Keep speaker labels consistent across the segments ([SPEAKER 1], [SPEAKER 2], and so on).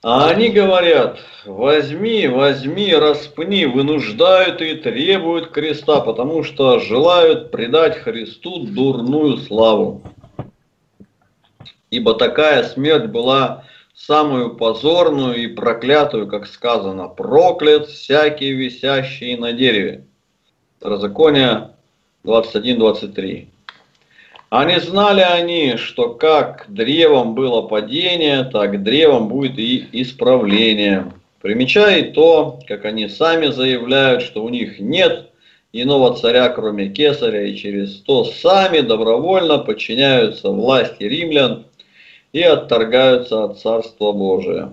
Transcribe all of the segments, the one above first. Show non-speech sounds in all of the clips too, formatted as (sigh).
[SPEAKER 1] А они говорят, возьми, возьми, распни, вынуждают и требуют креста, потому что желают предать Христу дурную славу. Ибо такая смерть была самую позорную и проклятую, как сказано, проклят всякий висящий на дереве. Второзаконие 21-23. А не знали они, что как древом было падение, так древом будет и исправление. Примечая то, как они сами заявляют, что у них нет иного царя, кроме кесаря, и через то сами добровольно подчиняются власти римлян и отторгаются от Царства Божия.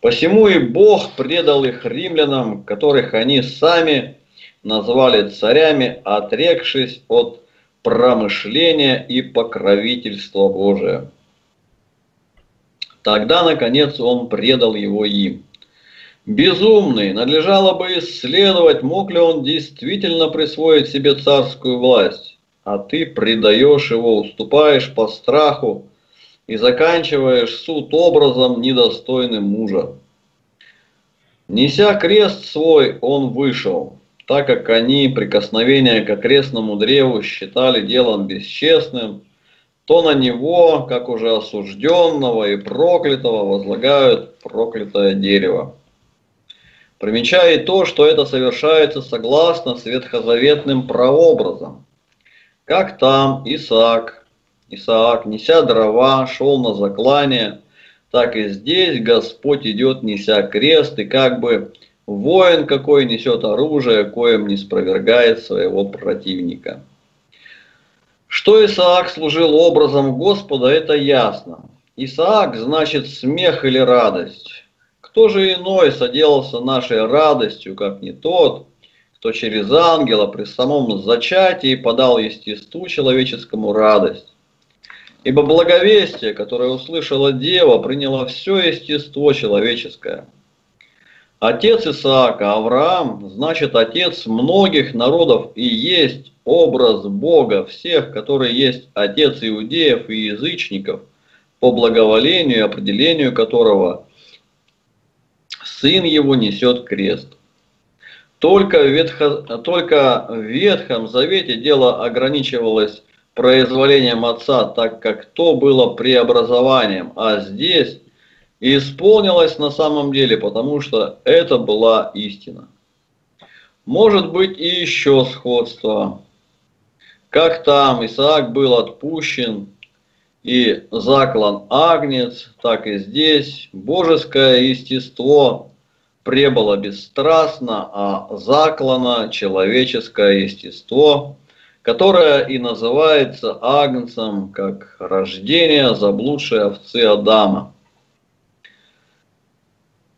[SPEAKER 1] Посему и Бог предал их римлянам, которых они сами назвали царями, отрекшись от промышления и покровительства Божия. Тогда, наконец, он предал его им. Безумный, надлежало бы исследовать, мог ли он действительно присвоить себе царскую власть, а ты предаешь его, уступаешь по страху и заканчиваешь суд образом, недостойным мужа. Неся крест свой, он вышел, так как они прикосновение к окрестному древу считали делом бесчестным, то на него, как уже осужденного и проклятого, возлагают проклятое дерево. Примечая то, что это совершается согласно с ветхозаветным прообразом. Как там Исаак, Исаак, неся дрова, шел на заклание, так и здесь Господь идет, неся крест, и как бы Воин какой несет оружие, коим не спровергает своего противника. Что Исаак служил образом Господа, это ясно. Исаак значит смех или радость. Кто же иной соделался нашей радостью, как не тот, кто через ангела при самом зачатии подал естеству человеческому радость. Ибо благовестие, которое услышала Дева, приняло все естество человеческое – Отец Исаака, Авраам, значит отец многих народов и есть образ Бога всех, который есть отец иудеев и язычников, по благоволению и определению которого сын его несет крест. Только в, Ветхо, только в Ветхом Завете дело ограничивалось произволением отца, так как то было преобразованием, а здесь исполнилось на самом деле, потому что это была истина. Может быть и еще сходство. Как там Исаак был отпущен и заклан агнец, так и здесь божеское естество пребыло бесстрастно, а заклано человеческое естество, которое и называется агнцем, как рождение заблудшей овцы Адама.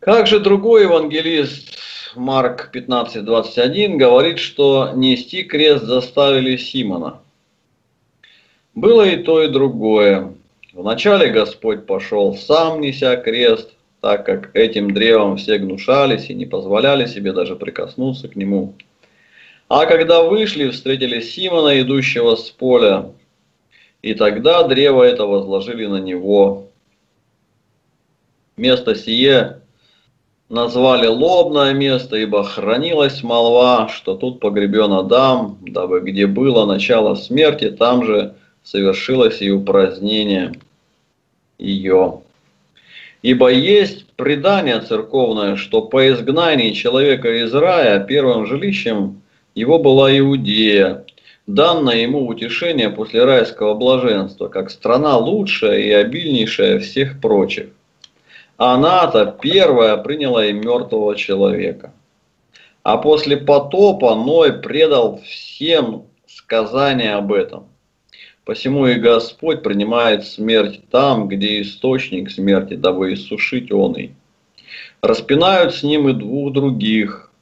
[SPEAKER 1] Как же другой евангелист Марк 15.21 говорит, что нести крест заставили Симона. Было и то, и другое. Вначале Господь пошел сам, неся крест, так как этим древом все гнушались и не позволяли себе даже прикоснуться к нему. А когда вышли, встретили Симона, идущего с поля, и тогда древо это возложили на него. Место сие назвали лобное место, ибо хранилась молва, что тут погребен Адам, дабы где было начало смерти, там же совершилось и упразднение ее. Ибо есть предание церковное, что по изгнании человека из рая первым жилищем его была Иудея, данное ему утешение после райского блаженства, как страна лучшая и обильнейшая всех прочих. Она-то первая приняла и мертвого человека. А после потопа Ной предал всем сказания об этом. Посему и Господь принимает смерть там, где источник смерти, дабы иссушить он и. Распинают с ним и двух других.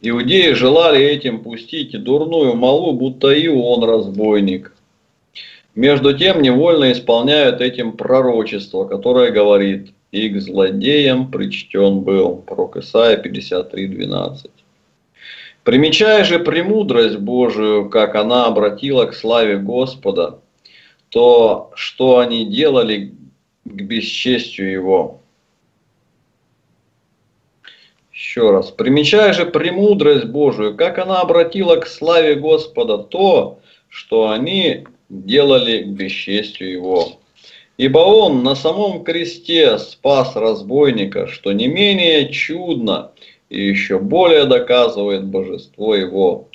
[SPEAKER 1] Иудеи желали этим пустить и дурную малу, будто и он разбойник. Между тем невольно исполняют этим пророчество, которое говорит – и к злодеям причтен был. Пророк Исаия 53.12. Примечая же премудрость Божию, как она обратила к славе Господа, то, что они делали к бесчестию Его. Еще раз. Примечай же премудрость Божию, как она обратила к славе Господа то, что они делали к бесчестью Его. Ибо Он на самом кресте спас разбойника, что не менее чудно и еще более доказывает божество Его.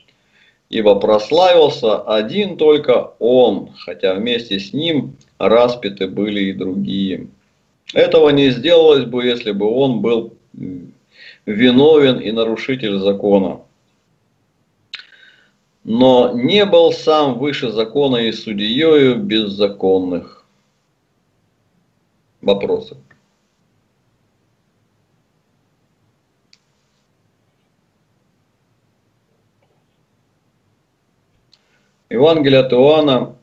[SPEAKER 1] Ибо прославился один только Он, хотя вместе с Ним распяты были и другие. Этого не сделалось бы, если бы Он был виновен и нарушитель закона. Но не был сам выше закона и судьею беззаконных. Вопросы. Евангелие от Иоанна,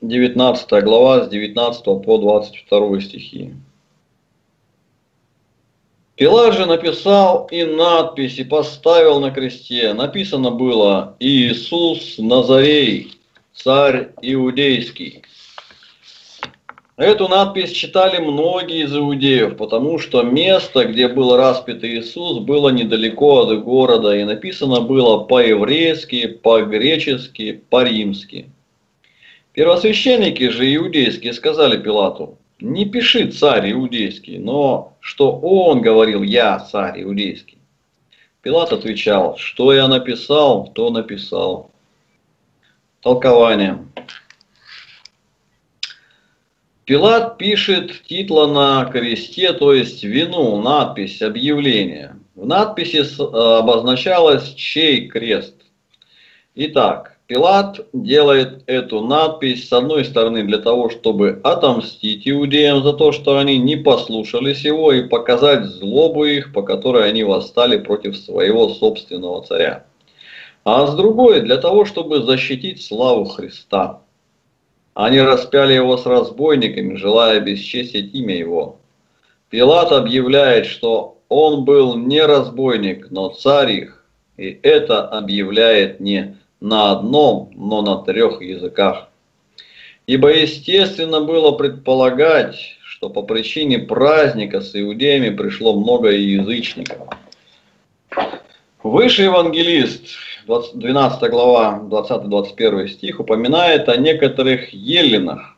[SPEAKER 1] 19 глава, с 19 по 22 стихи. Пилат же написал и надпись, и поставил на кресте. Написано было «Иисус Назарей, царь иудейский». Эту надпись читали многие из иудеев, потому что место, где был распят Иисус, было недалеко от города, и написано было по-еврейски, по-гречески, по-римски. Первосвященники же иудейские сказали Пилату, не пиши царь иудейский, но что он говорил, я царь иудейский. Пилат отвечал, что я написал, то написал. Толкование. Пилат пишет титла на кресте, то есть вину, надпись, объявление. В надписи э, обозначалось, чей крест. Итак, Пилат делает эту надпись с одной стороны для того, чтобы отомстить иудеям за то, что они не послушались его и показать злобу их, по которой они восстали против своего собственного царя. А с другой для того, чтобы защитить славу Христа. Они распяли его с разбойниками, желая бесчестить имя его. Пилат объявляет, что он был не разбойник, но царь их, и это объявляет не на одном, но на трех языках. Ибо естественно было предполагать, что по причине праздника с иудеями пришло много язычников. Выше евангелист 12 глава, 20-21 стих упоминает о некоторых еленах,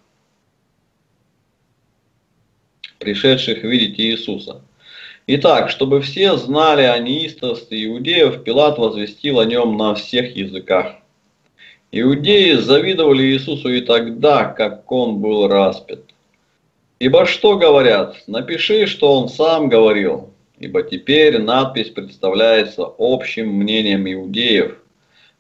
[SPEAKER 1] пришедших видеть Иисуса. Итак, чтобы все знали о неистовстве иудеев, Пилат возвестил о нем на всех языках. Иудеи завидовали Иисусу и тогда, как он был распят. Ибо что говорят? Напиши, что он сам говорил ибо теперь надпись представляется общим мнением иудеев.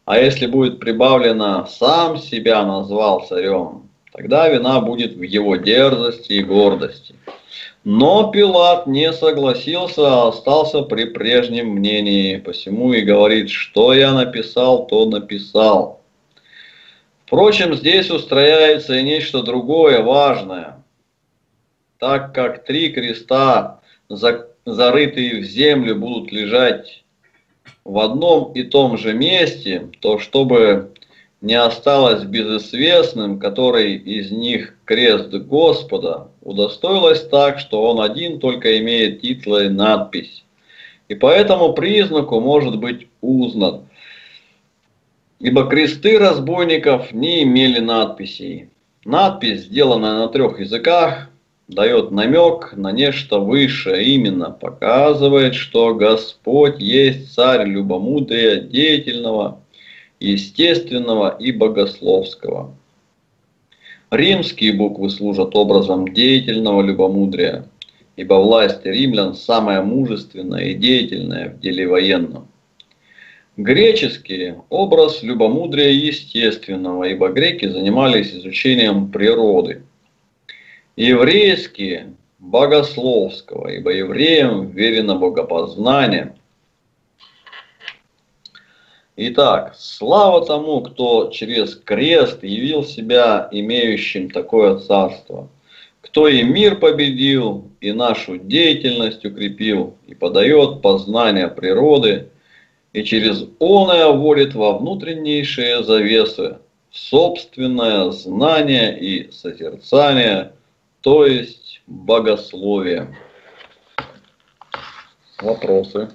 [SPEAKER 1] А если будет прибавлено «сам себя назвал царем», тогда вина будет в его дерзости и гордости. Но Пилат не согласился, а остался при прежнем мнении, посему и говорит, что я написал, то написал. Впрочем, здесь устрояется и нечто другое важное. Так как три креста за зарытые в землю будут лежать в одном и том же месте, то чтобы не осталось безызвестным, который из них крест Господа, удостоилось так, что он один только имеет титул и надпись. И по этому признаку может быть узнан. Ибо кресты разбойников не имели надписей. Надпись, сделанная на трех языках, дает намек на нечто высшее, именно показывает, что Господь есть царь любомудрия, деятельного, естественного и богословского. Римские буквы служат образом деятельного любомудрия, ибо власть римлян самая мужественная и деятельная в деле военном. Греческие – образ любомудрия естественного, ибо греки занимались изучением природы – еврейские богословского, ибо евреям верено богопознание. Итак, слава тому, кто через крест явил себя имеющим такое царство, кто и мир победил, и нашу деятельность укрепил, и подает познание природы, и через оное вводит во внутреннейшие завесы собственное знание и созерцание – то есть богословие. Вопросы.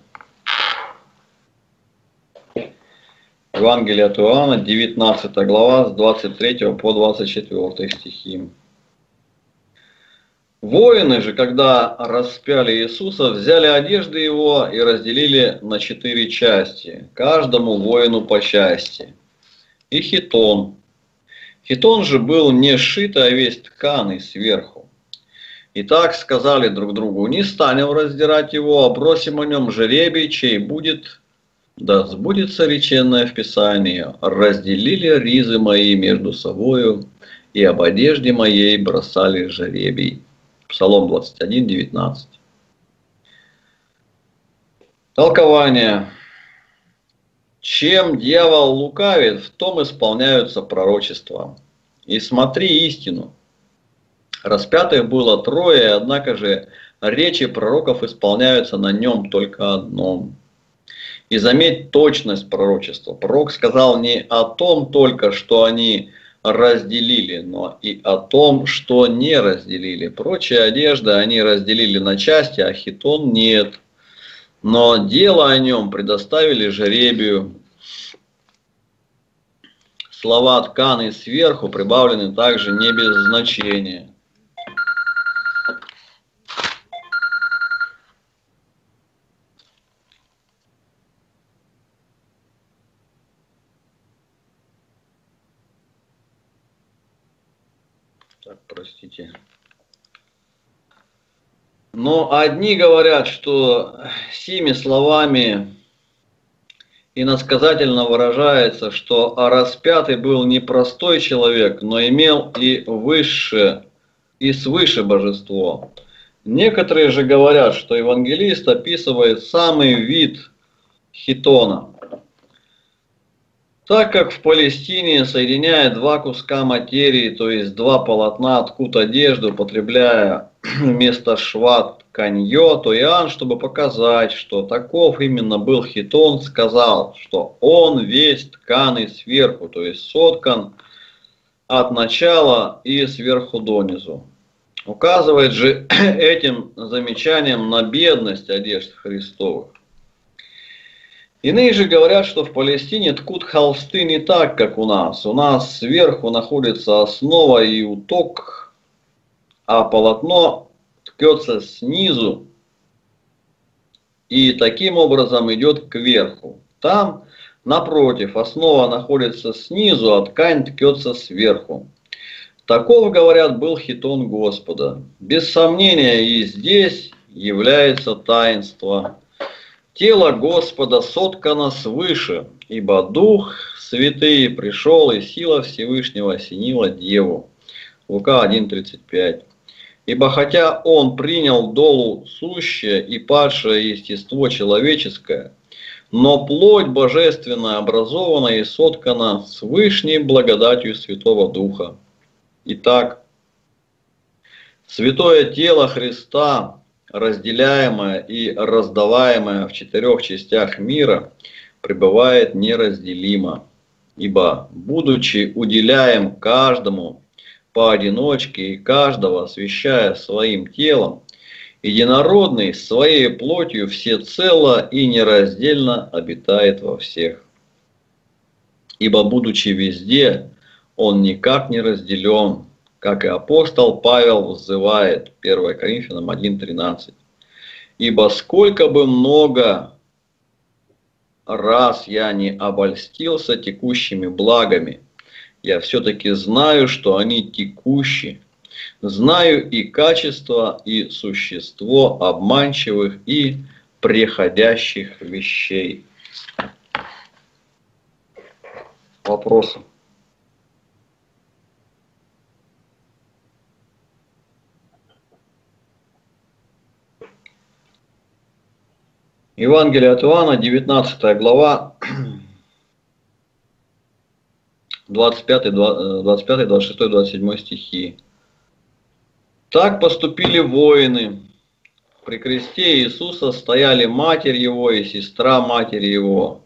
[SPEAKER 1] Евангелие от Иоанна, 19 глава, с 23 по 24 стихи. Воины же, когда распяли Иисуса, взяли одежды его и разделили на четыре части, каждому воину по части. И хитон Хитон же был не сшитый, а весь тканый сверху. И так сказали друг другу, не станем раздирать его, а бросим о нем жеребий, чей будет да сбудется реченное в Писании, разделили ризы мои между собою, и об одежде моей бросали жеребий. Псалом 21, 19. Толкование. Чем дьявол лукавит, в том исполняются пророчества. И смотри истину. Распятых было трое, однако же речи пророков исполняются на нем только одном – и заметь точность пророчества. Пророк сказал не о том только, что они разделили, но и о том, что не разделили. Прочие одежды они разделили на части, а хитон нет. Но дело о нем предоставили жеребию. Слова тканы сверху прибавлены также не без значения. простите. Но одни говорят, что сими словами иносказательно выражается, что распятый был не простой человек, но имел и высшее, и свыше божество. Некоторые же говорят, что евангелист описывает самый вид хитона. Так как в Палестине, соединяя два куска материи, то есть два полотна ткут одежду, употребляя (clears throat) вместо шва тканье, то чтобы показать, что таков именно был хитон, сказал, что он весь тканый сверху, то есть соткан от начала и сверху донизу. Указывает же (clears throat) этим замечанием на бедность одежд Христовых. Иные же говорят, что в Палестине ткут холсты не так, как у нас. У нас сверху находится основа и уток, а полотно ткется снизу и таким образом идет кверху. Там, напротив, основа находится снизу, а ткань ткется сверху. Таков, говорят, был хитон Господа. Без сомнения и здесь является таинство Тело Господа соткано свыше, ибо Дух Святый пришел, и сила Всевышнего осенила Деву. Лука 1.35. Ибо хотя Он принял долу сущее и падшее естество человеческое, но плоть божественная образована и соткана с вышней благодатью Святого Духа. Итак, святое тело Христа разделяемое и раздаваемое в четырех частях мира, пребывает неразделимо, ибо, будучи уделяем каждому поодиночке и каждого освящая своим телом, единородный своей плотью всецело и нераздельно обитает во всех. Ибо, будучи везде, он никак не разделен, как и апостол Павел взывает, 1 Коринфянам 1.13. «Ибо сколько бы много раз я не обольстился текущими благами, я все-таки знаю, что они текущие, знаю и качество, и существо обманчивых и приходящих вещей. Вопросы? Евангелие от Иоанна, 19 глава, 25, 25, 26, 27 стихи. Так поступили воины. При кресте Иисуса стояли матерь его и сестра матери его,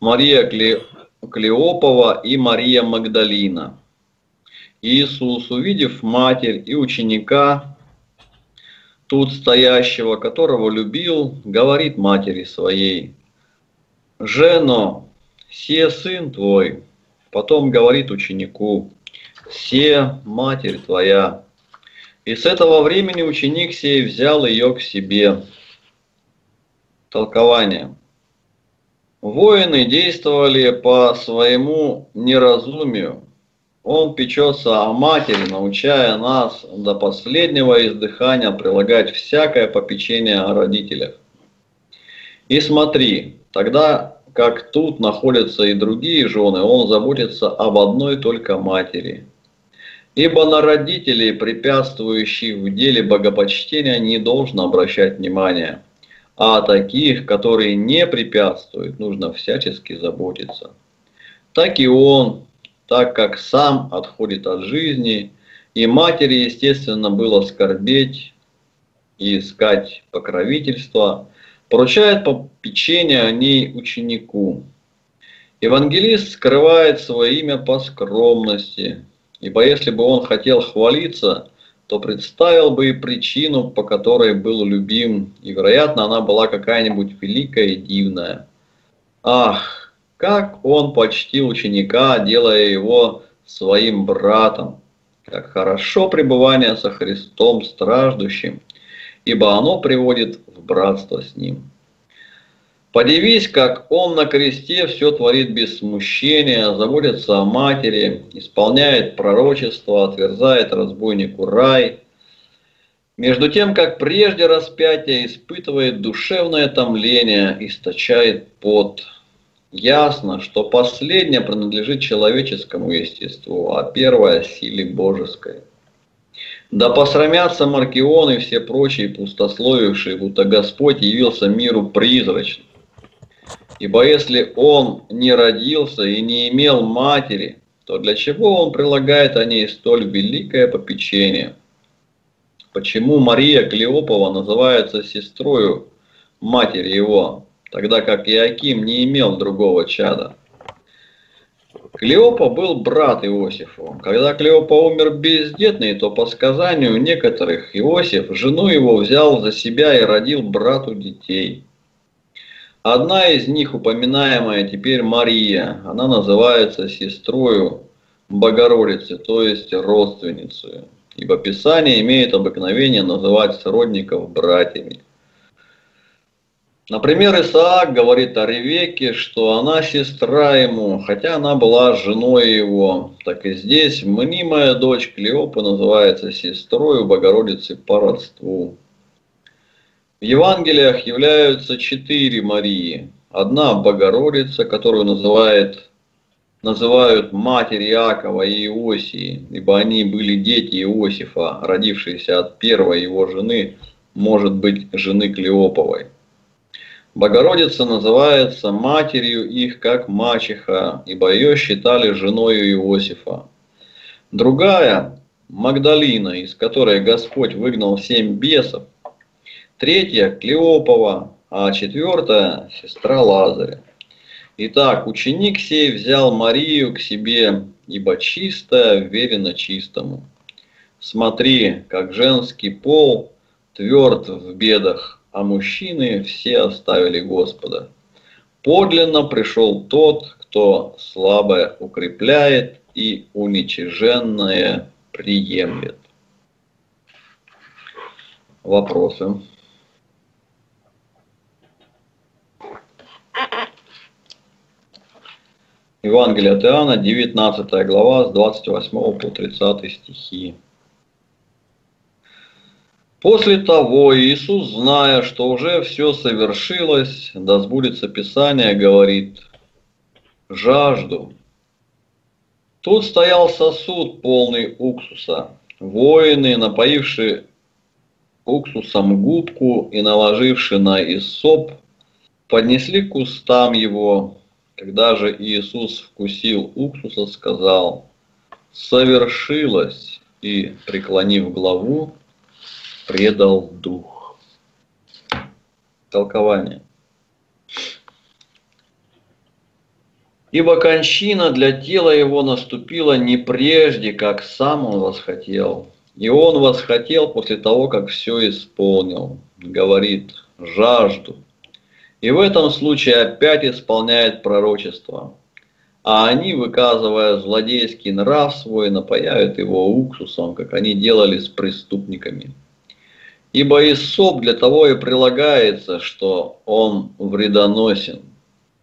[SPEAKER 1] Мария Клеопова и Мария Магдалина. Иисус, увидев матерь и ученика, тут стоящего, которого любил, говорит матери своей, «Жено, «Се сын твой», потом говорит ученику, «Се матерь твоя». И с этого времени ученик сей взял ее к себе. Толкование. Воины действовали по своему неразумию. Он печется о матери, научая нас до последнего издыхания прилагать всякое попечение о родителях. И смотри, тогда как тут находятся и другие жены, он заботится об одной только матери. Ибо на родителей, препятствующих в деле богопочтения, не должно обращать внимания, а таких, которые не препятствуют, нужно всячески заботиться. Так и он, так как сам отходит от жизни, и матери, естественно, было скорбеть и искать покровительства – поручает попечение о ней ученику. Евангелист скрывает свое имя по скромности, ибо если бы он хотел хвалиться, то представил бы и причину, по которой был любим, и, вероятно, она была какая-нибудь великая и дивная. Ах, как он почтил ученика, делая его своим братом! Как хорошо пребывание со Христом страждущим, ибо оно приводит в братство с Ним. Подивись, как Он на кресте все творит без смущения, заботится о матери, исполняет пророчество, отверзает разбойнику рай. Между тем, как прежде распятие испытывает душевное томление, источает пот. Ясно, что последнее принадлежит человеческому естеству, а первое – силе божеской. Да посрамятся Маркион и все прочие пустословившие, будто Господь явился миру призрачно. Ибо если он не родился и не имел матери, то для чего он прилагает о ней столь великое попечение? Почему Мария Клеопова называется сестрою матери его, тогда как Иаким не имел другого чада? Клеопа был брат Иосифу. Когда Клеопа умер бездетный, то по сказанию некоторых Иосиф жену его взял за себя и родил брату детей. Одна из них, упоминаемая теперь Мария, она называется сестрою Богородицы, то есть родственницей. Ибо Писание имеет обыкновение называть сродников братьями. Например, Исаак говорит о Ревеке, что она сестра ему, хотя она была женой его. Так и здесь мнимая дочь Клеопы называется сестрой Богородицы по родству. В Евангелиях являются четыре Марии. Одна Богородица, которую называют, называют матерь Иакова и Иосии, ибо они были дети Иосифа, родившиеся от первой его жены, может быть, жены Клеоповой. Богородица называется матерью их как мачеха, ибо ее считали женой Иосифа. Другая, Магдалина, из которой Господь выгнал семь бесов. Третья, Клеопова, а четвертая, сестра Лазаря. Итак, ученик сей взял Марию к себе, ибо чистая верена чистому. Смотри, как женский пол тверд в бедах, а мужчины все оставили Господа. Подлинно пришел тот, кто слабое укрепляет и уничиженное приемлет. Вопросы? Евангелие от Иоанна, 19 глава, с 28 по 30 стихи. После того Иисус, зная, что уже все совершилось, да сбудется Писание, говорит, жажду. Тут стоял сосуд, полный уксуса. Воины, напоившие уксусом губку и наложивши на Исоп, поднесли к кустам его. Когда же Иисус вкусил уксуса, сказал, совершилось, и, преклонив главу, предал дух. Толкование. Ибо кончина для тела его наступила не прежде, как сам он восхотел. И он восхотел после того, как все исполнил. Говорит, жажду. И в этом случае опять исполняет пророчество. а они, выказывая злодейский нрав свой, напаяют его уксусом, как они делали с преступниками. Ибо Исоп для того и прилагается, что он вредоносен.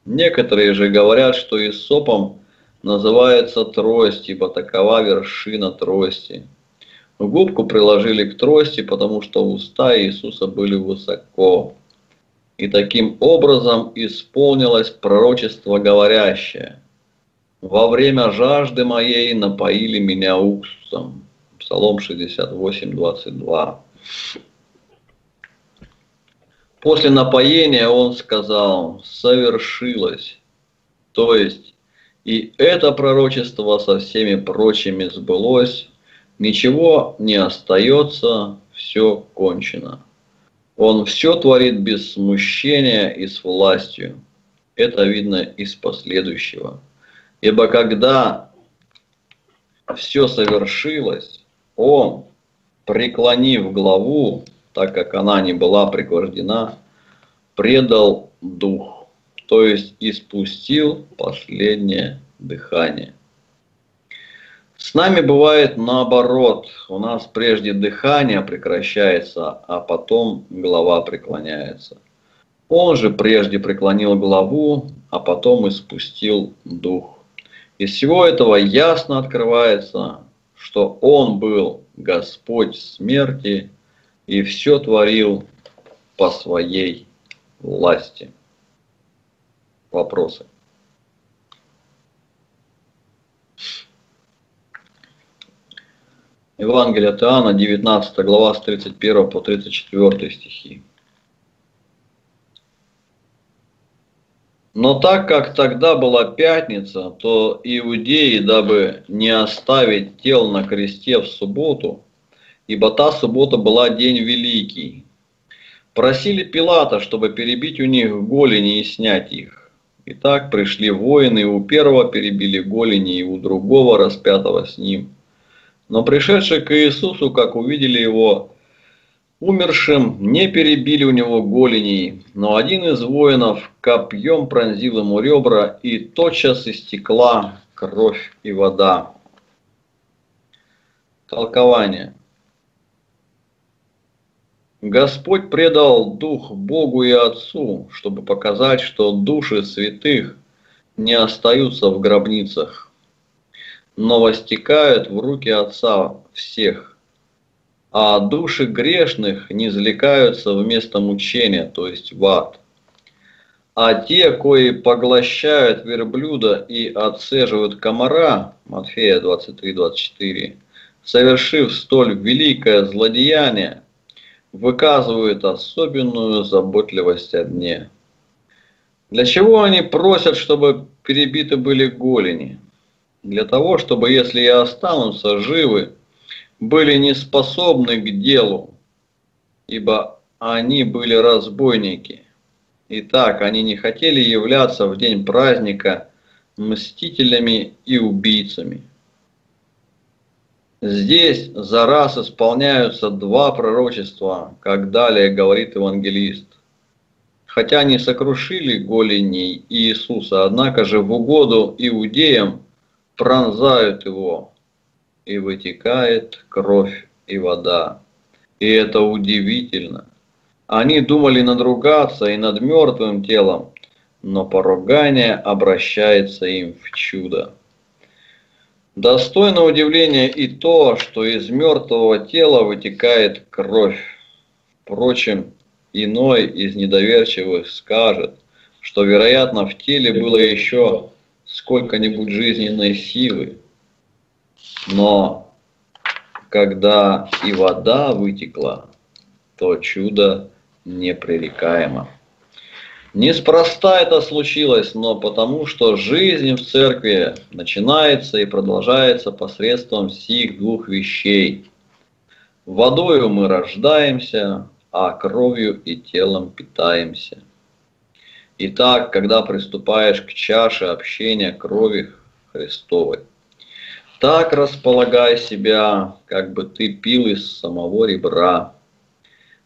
[SPEAKER 1] Некоторые же говорят, что Исопом называется трость, ибо такова вершина трости. Губку приложили к трости, потому что уста Иисуса были высоко. И таким образом исполнилось пророчество говорящее. «Во время жажды моей напоили меня уксусом». Псалом 68, 22. После напоения он сказал «совершилось». То есть и это пророчество со всеми прочими сбылось, ничего не остается, все кончено. Он все творит без смущения и с властью. Это видно из последующего. Ибо когда все совершилось, он, преклонив главу, так как она не была пригвождена, предал дух, то есть испустил последнее дыхание. С нами бывает наоборот. У нас прежде дыхание прекращается, а потом голова преклоняется. Он же прежде преклонил голову, а потом испустил дух. Из всего этого ясно открывается, что Он был Господь смерти и все творил по своей власти. Вопросы? Евангелие от Иоанна, 19 глава, с 31 по 34 стихи. Но так как тогда была пятница, то иудеи, дабы не оставить тел на кресте в субботу, ибо та суббота была день великий, просили Пилата, чтобы перебить у них голени и снять их. И так пришли воины, и у первого перебили голени, и у другого распятого с ним – но пришедшие к Иисусу, как увидели его умершим, не перебили у него голеней, но один из воинов копьем пронзил ему ребра, и тотчас истекла кровь и вода. Толкование. Господь предал дух Богу и Отцу, чтобы показать, что души святых не остаются в гробницах, но востекают в руки Отца всех. А души грешных не извлекаются вместо мучения, то есть в ад. А те, кои поглощают верблюда и отцеживают комара, Матфея 23-24, совершив столь великое злодеяние, выказывают особенную заботливость о дне. Для чего они просят, чтобы перебиты были голени? для того, чтобы, если и останутся живы, были не способны к делу, ибо они были разбойники. Итак, они не хотели являться в день праздника мстителями и убийцами. Здесь за раз исполняются два пророчества, как далее говорит евангелист. Хотя они сокрушили голени Иисуса, однако же в угоду иудеям пронзают его, и вытекает кровь и вода. И это удивительно. Они думали надругаться и над мертвым телом, но поругание обращается им в чудо. Достойно удивления и то, что из мертвого тела вытекает кровь. Впрочем, иной из недоверчивых скажет, что, вероятно, в теле было еще сколько-нибудь жизненной силы, но когда и вода вытекла, то чудо непререкаемо. Неспроста это случилось, но потому что жизнь в церкви начинается и продолжается посредством сих двух вещей. Водою мы рождаемся, а кровью и телом питаемся. Итак, когда приступаешь к чаше общения крови Христовой, так располагай себя, как бы ты пил из самого ребра.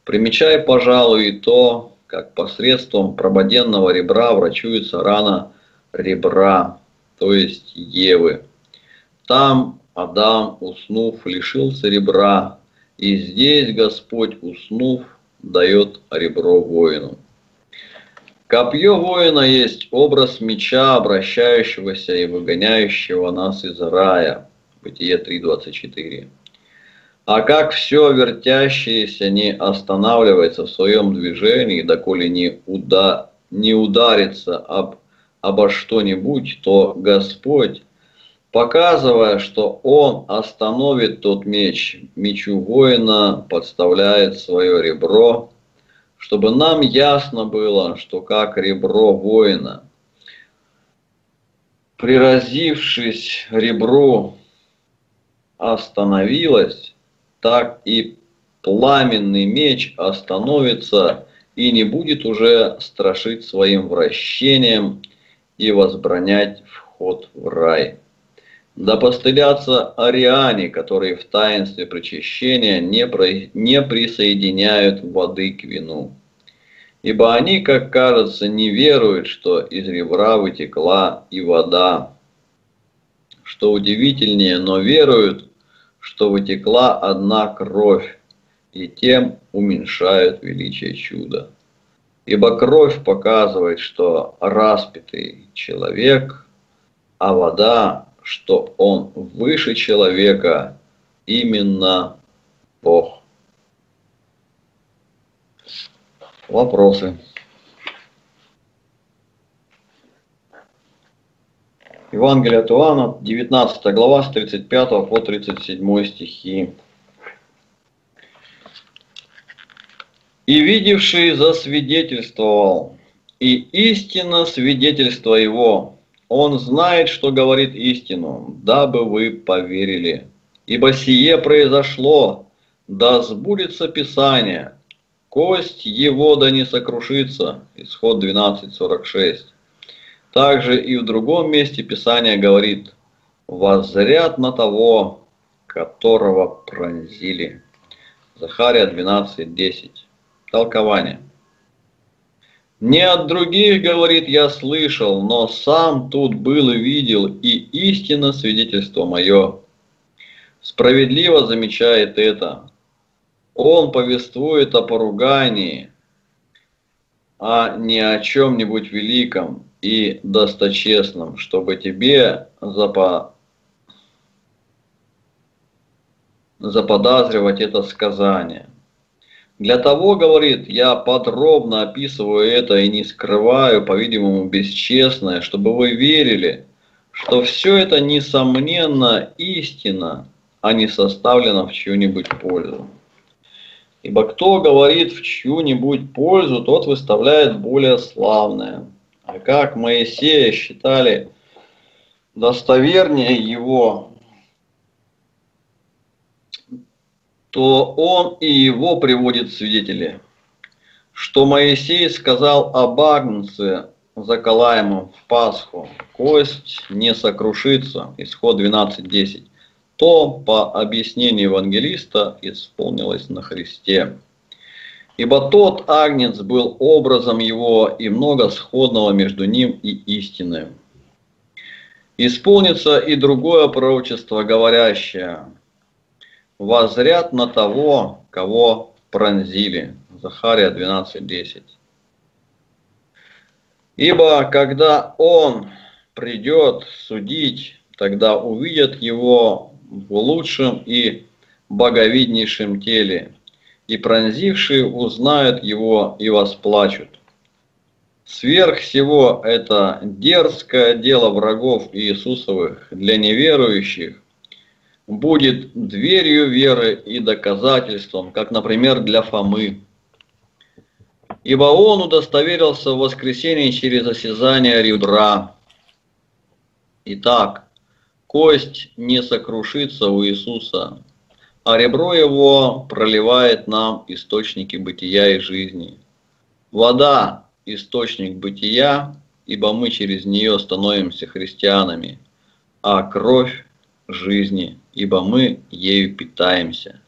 [SPEAKER 1] Примечай, пожалуй, и то, как посредством прободенного ребра врачуется рана ребра. то есть Евы. Там Адам, уснув, лишился ребра, и здесь Господь, уснув, дает ребро воину. Копье воина есть образ меча, обращающегося и выгоняющего нас из рая. Бытие 3.24. А как все вертящееся не останавливается в своем движении, доколе не, уда, не ударится об, обо что-нибудь, то Господь, показывая, что Он остановит тот меч, мечу воина подставляет свое ребро, чтобы нам ясно было, что как ребро воина, приразившись ребру, остановилось, так и пламенный меч остановится и не будет уже страшить своим вращением и возбранять вход в рай. Да постыдятся ариане, которые в таинстве причащения не, про... не присоединяют воды к вину. Ибо они, как кажется, не веруют, что из ребра вытекла и вода. Что удивительнее, но веруют, что вытекла одна кровь, и тем уменьшают величие чуда. Ибо кровь показывает, что распятый человек, а вода что он выше человека, именно Бог. Вопросы. Евангелие от Иоанна, 19 глава, с 35 по 37 стихи. «И видевший засвидетельствовал, и истина свидетельство его, он знает, что говорит истину, дабы вы поверили. Ибо сие произошло, да сбудется Писание, кость его да не сокрушится. Исход 12.46. Также и в другом месте Писание говорит, воззрят на того, которого пронзили. Захария 12.10. Толкование. Не от других, говорит, я слышал, но сам тут был и видел, и истинно свидетельство мое. Справедливо замечает это. Он повествует о поругании, а не о чем-нибудь великом и досточестном, чтобы тебе запо... заподозривать это сказание. Для того, говорит, я подробно описываю это и не скрываю, по-видимому, бесчестное, чтобы вы верили, что все это несомненно истина, а не составлено в чью-нибудь пользу. Ибо кто говорит в чью-нибудь пользу, тот выставляет более славное. А как Моисея считали достовернее его, то он и его приводит свидетели, что Моисей сказал об Агнце, заколаемом в Пасху, кость не сокрушится, исход 12.10, то, по объяснению евангелиста, исполнилось на Христе. Ибо тот агнец был образом его и много сходного между ним и истиной. Исполнится и другое пророчество, говорящее – возряд на того, кого пронзили. Захария 12.10. Ибо когда он придет судить, тогда увидят его в лучшем и боговиднейшем теле, и пронзившие узнают его и восплачут. Сверх всего это дерзкое дело врагов Иисусовых для неверующих, будет дверью веры и доказательством, как, например, для Фомы. Ибо он удостоверился в воскресении через осязание ребра. Итак, кость не сокрушится у Иисуса, а ребро его проливает нам источники бытия и жизни. Вода – источник бытия, ибо мы через нее становимся христианами, а кровь жизни, ибо мы ею питаемся.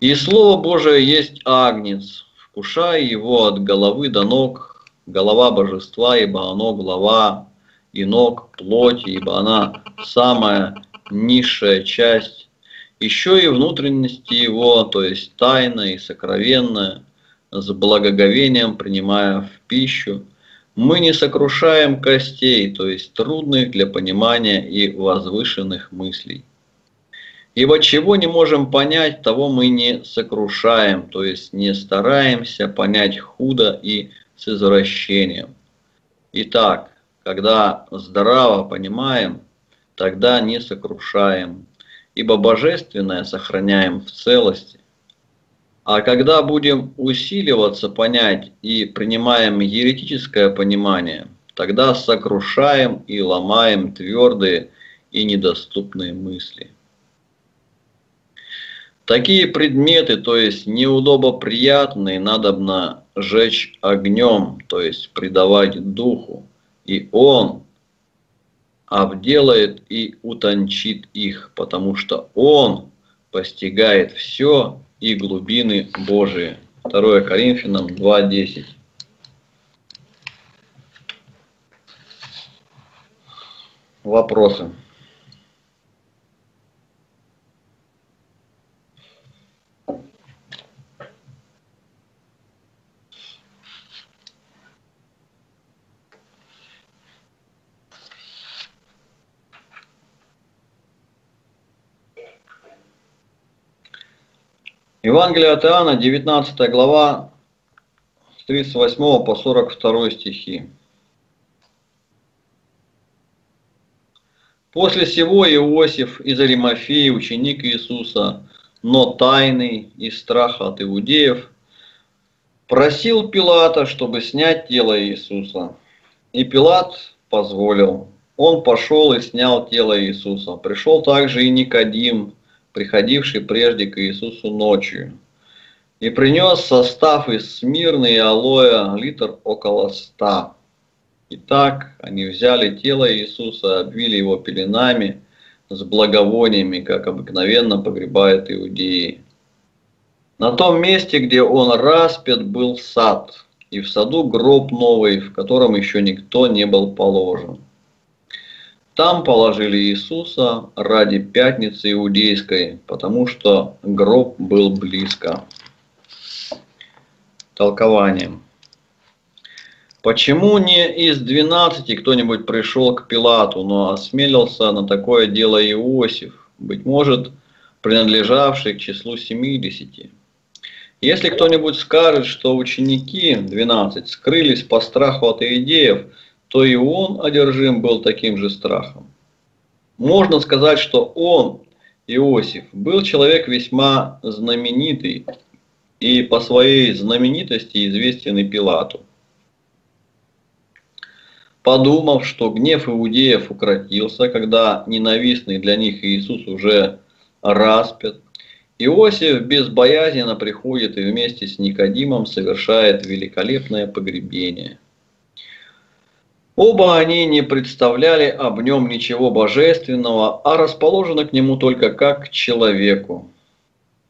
[SPEAKER 1] И Слово Божие есть агнец, вкушай его от головы до ног, голова божества, ибо оно глава, и ног плоти, ибо она самая низшая часть, еще и внутренности его, то есть тайная и сокровенная, с благоговением принимая в пищу, мы не сокрушаем костей, то есть трудных для понимания и возвышенных мыслей. Ибо чего не можем понять, того мы не сокрушаем, то есть не стараемся понять худо и с извращением. Итак, когда здраво понимаем, тогда не сокрушаем, ибо божественное сохраняем в целости. А когда будем усиливаться понять и принимаем еретическое понимание, тогда сокрушаем и ломаем твердые и недоступные мысли. Такие предметы, то есть неудобоприятные, надобно жечь огнем, то есть придавать духу, и он обделает и утончит их, потому что он постигает все и глубины Божии. 2 Коринфянам 2.10. Вопросы? Евангелие от Иоанна, 19 глава, с 38 по 42 стихи. После сего Иосиф из Аримафеи, ученик Иисуса, но тайный, из страха от иудеев, просил Пилата, чтобы снять тело Иисуса. И Пилат позволил. Он пошел и снял тело Иисуса. Пришел также и Никодим, приходивший прежде к Иисусу ночью, и принес состав из смирны и алоэ литр около ста. Итак, они взяли тело Иисуса, обвили его пеленами с благовониями, как обыкновенно погребают иудеи. На том месте, где он распят, был сад, и в саду гроб новый, в котором еще никто не был положен. Там положили Иисуса ради пятницы иудейской, потому что гроб был близко. Толкованием. Почему не из двенадцати кто-нибудь пришел к Пилату, но осмелился на такое дело Иосиф, быть может, принадлежавший к числу семидесяти? Если кто-нибудь скажет, что ученики, 12, скрылись по страху от иудеев, то и он одержим был таким же страхом. Можно сказать, что он, Иосиф, был человек весьма знаменитый и по своей знаменитости известен и Пилату. Подумав, что гнев иудеев укротился, когда ненавистный для них Иисус уже распят, Иосиф безбоязненно приходит и вместе с Никодимом совершает великолепное погребение – Оба они не представляли об нем ничего божественного, а расположены к нему только как к человеку,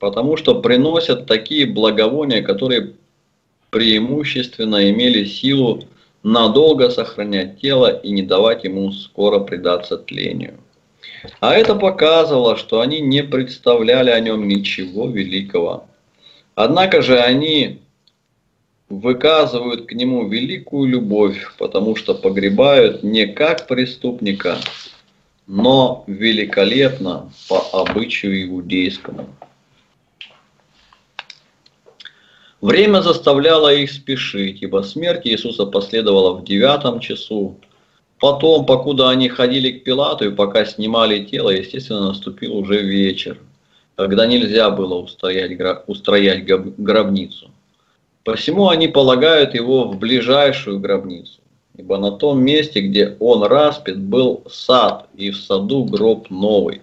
[SPEAKER 1] потому что приносят такие благовония, которые преимущественно имели силу надолго сохранять тело и не давать ему скоро предаться тлению. А это показывало, что они не представляли о нем ничего великого. Однако же они выказывают к нему великую любовь, потому что погребают не как преступника, но великолепно по обычаю иудейскому. Время заставляло их спешить, ибо смерть Иисуса последовала в девятом часу. Потом, покуда они ходили к Пилату и пока снимали тело, естественно, наступил уже вечер, когда нельзя было устроять, устроять гробницу. Посему они полагают его в ближайшую гробницу, ибо на том месте, где он распят, был сад, и в саду гроб новый.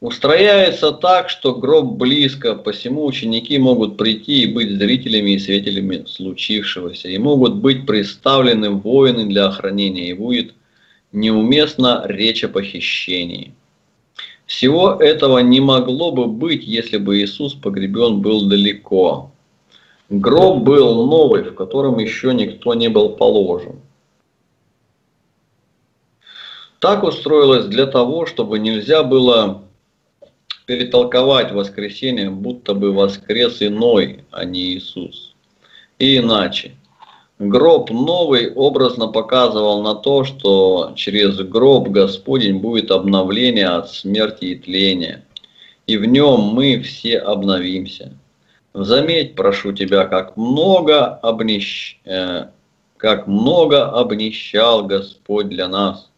[SPEAKER 1] Устрояется так, что гроб близко, посему ученики могут прийти и быть зрителями и свидетелями случившегося, и могут быть представлены воины для охранения, и будет неуместно речь о похищении. Всего этого не могло бы быть, если бы Иисус погребен был далеко, Гроб был новый, в котором еще никто не был положен. Так устроилось для того, чтобы нельзя было перетолковать воскресение, будто бы воскрес иной, а не Иисус. И иначе. Гроб новый образно показывал на то, что через гроб Господень будет обновление от смерти и тления, и в нем мы все обновимся. Заметь, прошу тебя, как много, обнищ... э, как много обнищал Господь для нас.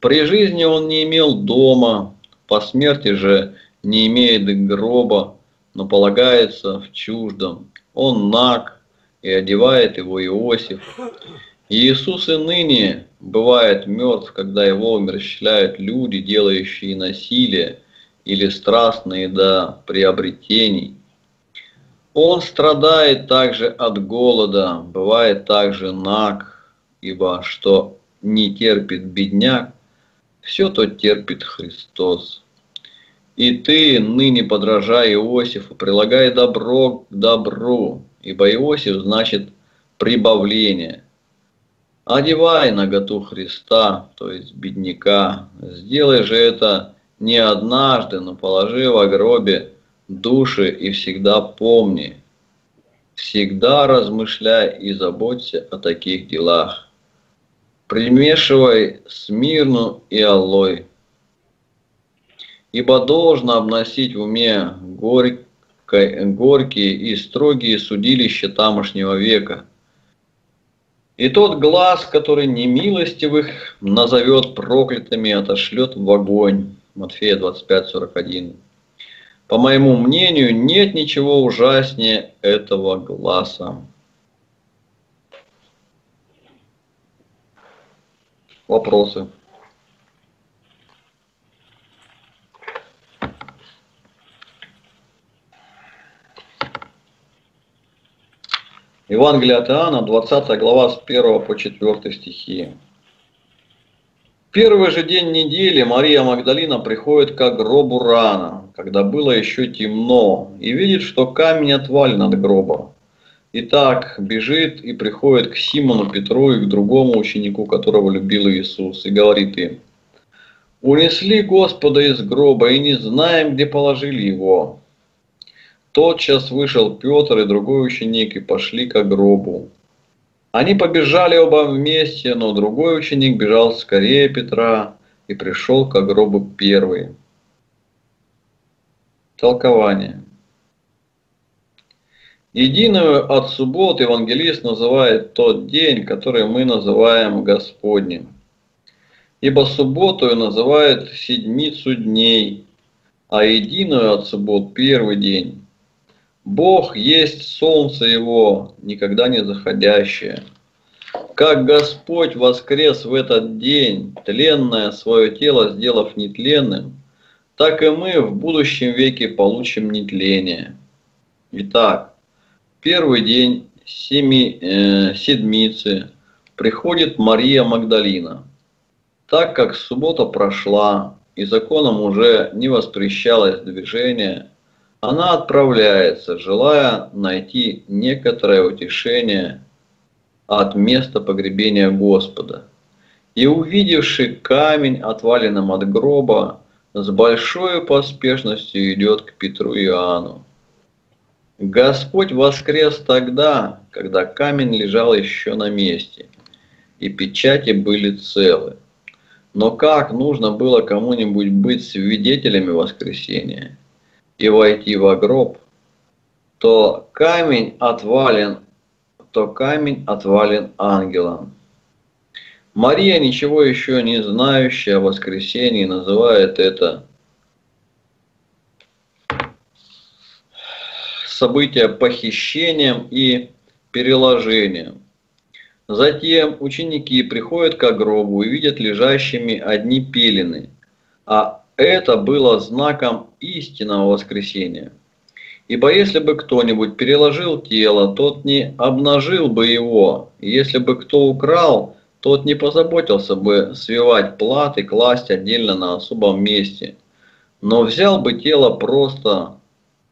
[SPEAKER 1] При жизни он не имел дома, по смерти же не имеет гроба, но полагается в чуждом. Он наг, и одевает его Иосиф. Иисус и ныне бывает мертв, когда его умерщвляют люди, делающие насилие или страстные до приобретений. Он страдает также от голода, бывает также наг, ибо что не терпит бедняк, все то терпит Христос. И ты, ныне подражай Иосифу, прилагай добро к добру, ибо Иосиф значит прибавление. Одевай наготу Христа, то есть бедняка. Сделай же это не однажды, но положи в гробе души и всегда помни. Всегда размышляй и заботься о таких делах. Примешивай смирну и алой ибо должно обносить в уме горькие и строгие судилища тамошнего века. И тот глаз, который немилостивых назовет проклятыми, отошлет в огонь. Матфея 25:41. По моему мнению, нет ничего ужаснее этого глаза. Вопросы? Евангелие от Иоанна, 20 глава с 1 по 4 стихи. Первый же день недели Мария Магдалина приходит к гробу рано, когда было еще темно, и видит, что камень отвален от гроба. Итак, бежит и приходит к Симону Петру и к другому ученику, которого любил Иисус, и говорит им, «Унесли Господа из гроба, и не знаем, где положили его». Тотчас вышел Петр и другой ученик и пошли к гробу. Они побежали оба вместе, но другой ученик бежал скорее Петра и пришел к гробу первый. Толкование. Единую от суббот евангелист называет тот день, который мы называем Господним. Ибо субботу называют седмицу дней, а единую от суббот первый день. Бог есть солнце его, никогда не заходящее. Как Господь воскрес в этот день, тленное свое тело сделав нетленным, так и мы в будущем веке получим нетление. Итак, первый день семи, э, седмицы приходит Мария Магдалина. Так как суббота прошла и законом уже не воспрещалось движение – она отправляется, желая найти некоторое утешение от места погребения Господа. И увидевший камень, отваленным от гроба, с большой поспешностью идет к Петру и Иоанну. Господь воскрес тогда, когда камень лежал еще на месте, и печати были целы. Но как нужно было кому-нибудь быть свидетелями воскресения? И войти в гроб, то камень отвален, то камень отвален ангелом. Мария, ничего еще не знающая о воскресении, называет это событие похищением и переложением. Затем ученики приходят к гробу и видят лежащими одни пелены, а это было знаком истинного воскресения. Ибо если бы кто-нибудь переложил тело, тот не обнажил бы его. Если бы кто украл, тот не позаботился бы свивать и класть отдельно на особом месте. Но взял бы тело просто,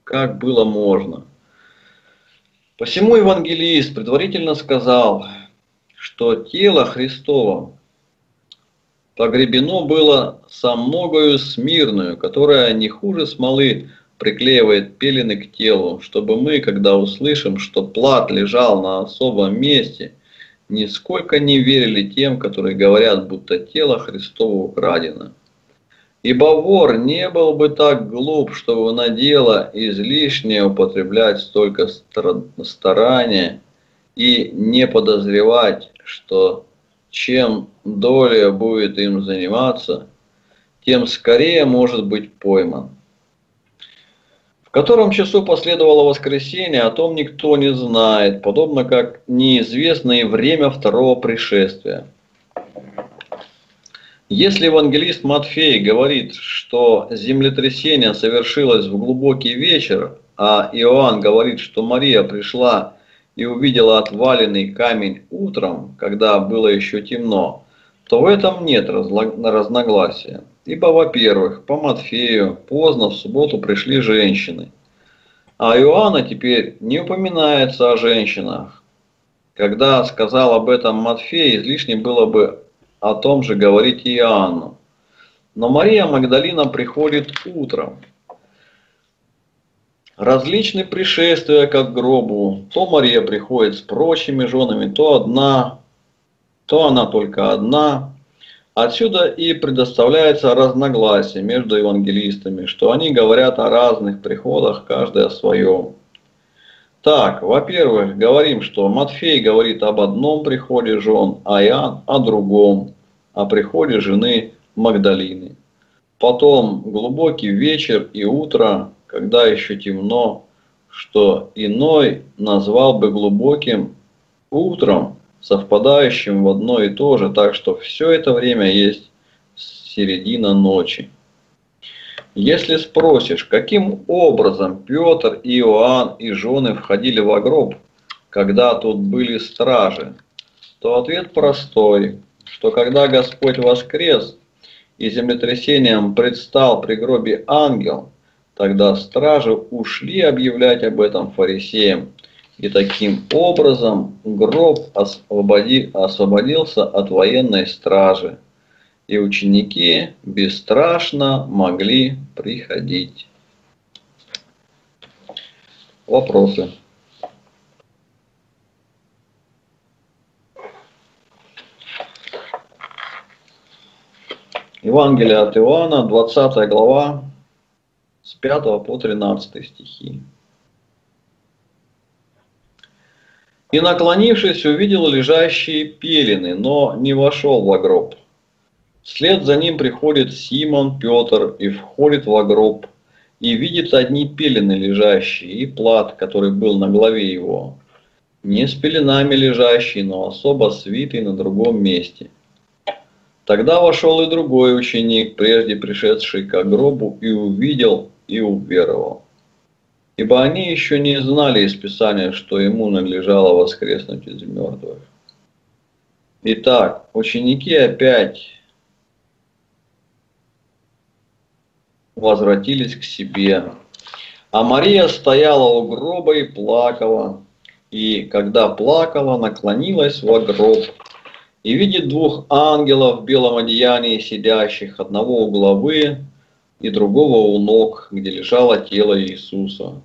[SPEAKER 1] как было можно. Посему евангелист предварительно сказал, что тело Христово Погребено было со многою смирную, которая не хуже смолы приклеивает пелены к телу, чтобы мы, когда услышим, что плат лежал на особом месте, нисколько не верили тем, которые говорят, будто тело Христово украдено. Ибо вор не был бы так глуп, чтобы на дело излишнее употреблять столько старания и не подозревать, что чем доля будет им заниматься, тем скорее может быть пойман. В котором часу последовало воскресенье, о том никто не знает, подобно как неизвестно и время второго пришествия. Если евангелист Матфей говорит, что землетрясение совершилось в глубокий вечер, а Иоанн говорит, что Мария пришла и увидела отваленный камень утром, когда было еще темно, то в этом нет разногласия. Ибо, во-первых, по Матфею поздно в субботу пришли женщины, а Иоанна теперь не упоминается о женщинах. Когда сказал об этом Матфей, излишне было бы о том же говорить и Иоанну. Но Мария Магдалина приходит утром, Различные пришествия к гробу. То Мария приходит с прочими женами, то одна, то она только одна. Отсюда и предоставляется разногласие между евангелистами, что они говорят о разных приходах, каждый о своем. Так, во-первых, говорим, что Матфей говорит об одном приходе жен, а Иоанн о другом, о приходе жены Магдалины. Потом глубокий вечер и утро когда еще темно, что иной назвал бы глубоким утром, совпадающим в одно и то же, так что все это время есть середина ночи. Если спросишь, каким образом Петр, Иоанн и жены входили в гроб, когда тут были стражи, то ответ простой, что когда Господь воскрес и землетрясением предстал при гробе ангел, Тогда стражи ушли объявлять об этом фарисеям, и таким образом гроб освободи, освободился от военной стражи, и ученики бесстрашно могли приходить. Вопросы? Евангелие от Иоанна, 20 глава, с 5 по 13 стихи. И наклонившись, увидел лежащие пелены, но не вошел в гроб. Вслед за ним приходит Симон Петр и входит в гроб, и видит одни пелены лежащие, и плат, который был на голове его. Не с пеленами лежащий, но особо свитый на другом месте. Тогда вошел и другой ученик, прежде пришедший к гробу, и увидел, и уверовал. Ибо они еще не знали из Писания, что ему надлежало воскреснуть из мертвых. Итак, ученики опять возвратились к себе. А Мария стояла у гроба и плакала. И когда плакала, наклонилась во гроб и видит двух ангелов в белом одеянии сидящих, одного у главы, и другого у ног, где лежало тело Иисуса.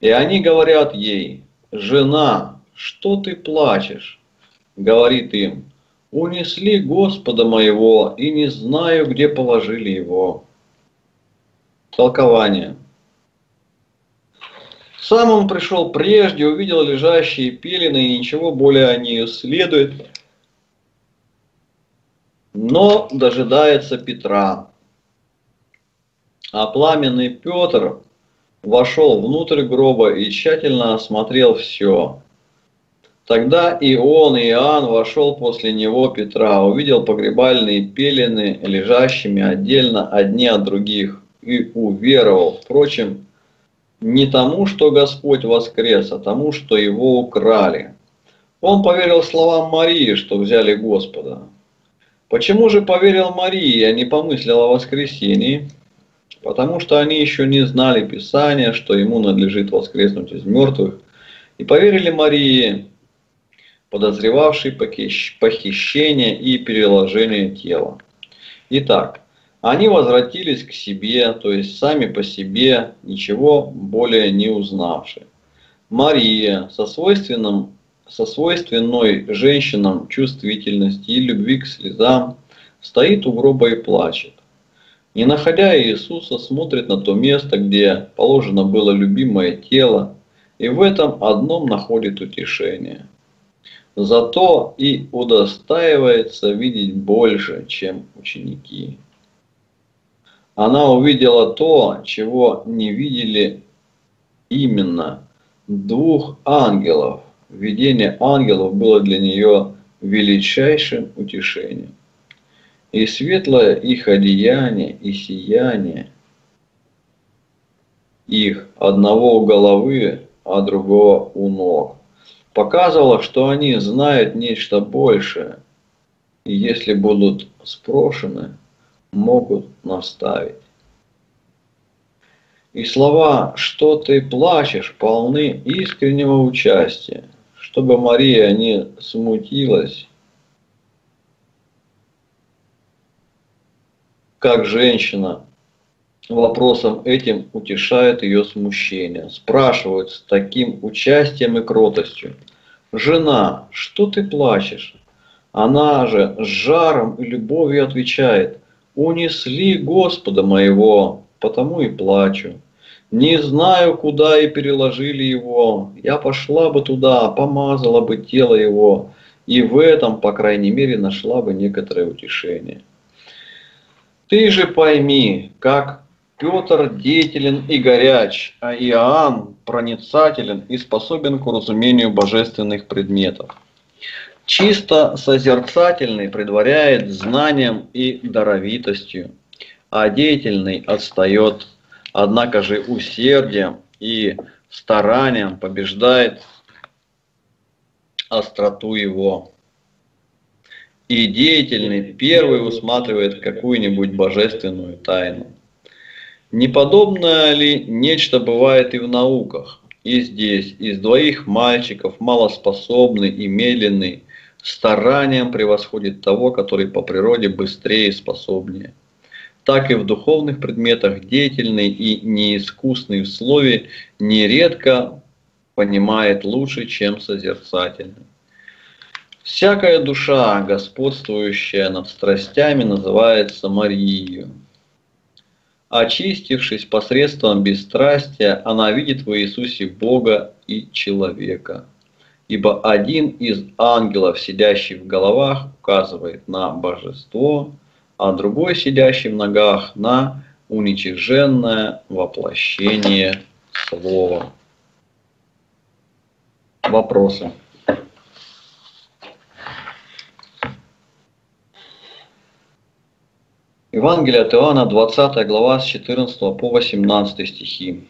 [SPEAKER 1] И они говорят ей, «Жена, что ты плачешь?» Говорит им, «Унесли Господа моего, и не знаю, где положили его». Толкование. Сам он пришел прежде, увидел лежащие пелены, и ничего более не следует, но дожидается Петра. А пламенный Петр вошел внутрь гроба и тщательно осмотрел все. Тогда и он, и Иоанн вошел после него Петра, увидел погребальные пелены, лежащими отдельно одни от других, и уверовал. Впрочем, не тому, что Господь воскрес, а тому, что его украли. Он поверил словам Марии, что взяли Господа. Почему же поверил Марии, а не помыслил о воскресении? Потому что они еще не знали Писания, что ему надлежит воскреснуть из мертвых, и поверили Марии, подозревавшей похищение и переложение тела. Итак, они возвратились к себе, то есть сами по себе, ничего более не узнавши. Мария со, свойственным, со свойственной женщинам чувствительности и любви к слезам стоит у гроба и плачет. Не находя Иисуса, смотрит на то место, где положено было любимое тело, и в этом одном находит утешение. Зато и удостаивается видеть больше, чем ученики. Она увидела то, чего не видели именно двух ангелов. Видение ангелов было для нее величайшим утешением. И светлое их одеяние и сияние их одного у головы, а другого у ног. Показывало, что они знают нечто большее, и если будут спрошены, могут наставить. И слова «что ты плачешь» полны искреннего участия, чтобы Мария не смутилась, как женщина вопросом этим утешает ее смущение. Спрашивают с таким участием и кротостью. «Жена, что ты плачешь?» Она же с жаром и любовью отвечает. «Унесли Господа моего, потому и плачу. Не знаю, куда и переложили его. Я пошла бы туда, помазала бы тело его, и в этом, по крайней мере, нашла бы некоторое утешение. Ты же пойми, как Петр деятелен и горяч, а Иоанн проницателен и способен к уразумению божественных предметов. Чисто созерцательный предваряет знанием и даровитостью, а деятельный отстает, однако же усердием и старанием побеждает остроту его. И деятельный первый усматривает какую-нибудь божественную тайну. Не подобное ли нечто бывает и в науках? И здесь из двоих мальчиков малоспособный и медленный старанием превосходит того, который по природе быстрее и способнее. Так и в духовных предметах деятельный и неискусный в слове нередко понимает лучше, чем созерцательный. Всякая душа, господствующая над страстями, называется Марией. Очистившись посредством бесстрастия, она видит в Иисусе Бога и человека. Ибо один из ангелов, сидящий в головах, указывает на божество, а другой, сидящий в ногах, на уничиженное воплощение слова. Вопросы. Евангелие от Иоанна, 20 глава, с 14 по 18 стихи.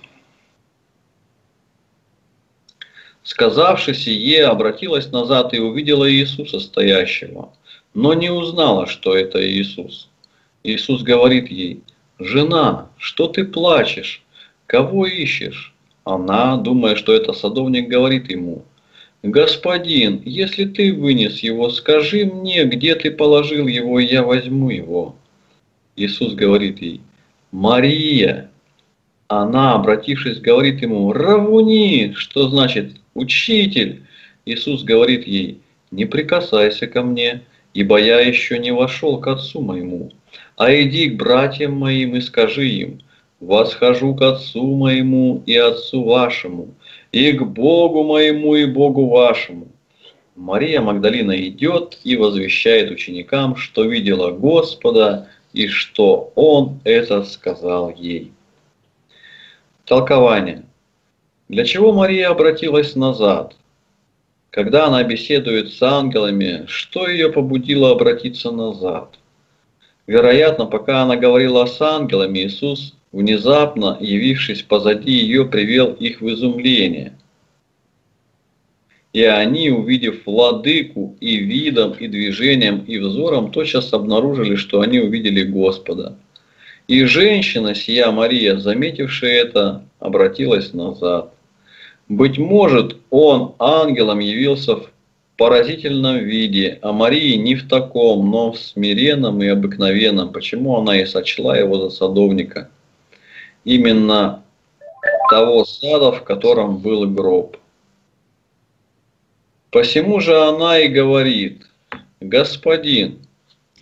[SPEAKER 1] Сказавши сие, обратилась назад и увидела Иисуса стоящего, но не узнала, что это Иисус. Иисус говорит ей, «Жена, что ты плачешь? Кого ищешь?» Она, думая, что это садовник, говорит ему, «Господин, если ты вынес его, скажи мне, где ты положил его, и я возьму его». Иисус говорит ей, Мария. Она, обратившись, говорит ему, Равуни, что значит учитель. Иисус говорит ей, не прикасайся ко мне, ибо я еще не вошел к Отцу моему. А иди к братьям моим и скажи им, восхожу к Отцу моему и Отцу вашему, и к Богу моему и Богу вашему. Мария Магдалина идет и возвещает ученикам, что видела Господа и что он это сказал ей. Толкование. Для чего Мария обратилась назад? Когда она беседует с ангелами, что ее побудило обратиться назад? Вероятно, пока она говорила с ангелами, Иисус, внезапно явившись позади ее, привел их в изумление – и они, увидев владыку и видом, и движением, и взором, тотчас обнаружили, что они увидели Господа. И женщина, сия Мария, заметившая это, обратилась назад. Быть может, он ангелом явился в поразительном виде, а Марии не в таком, но в смиренном и обыкновенном. Почему она и сочла его за садовника? Именно того сада, в котором был гроб. Посему же она и говорит, господин,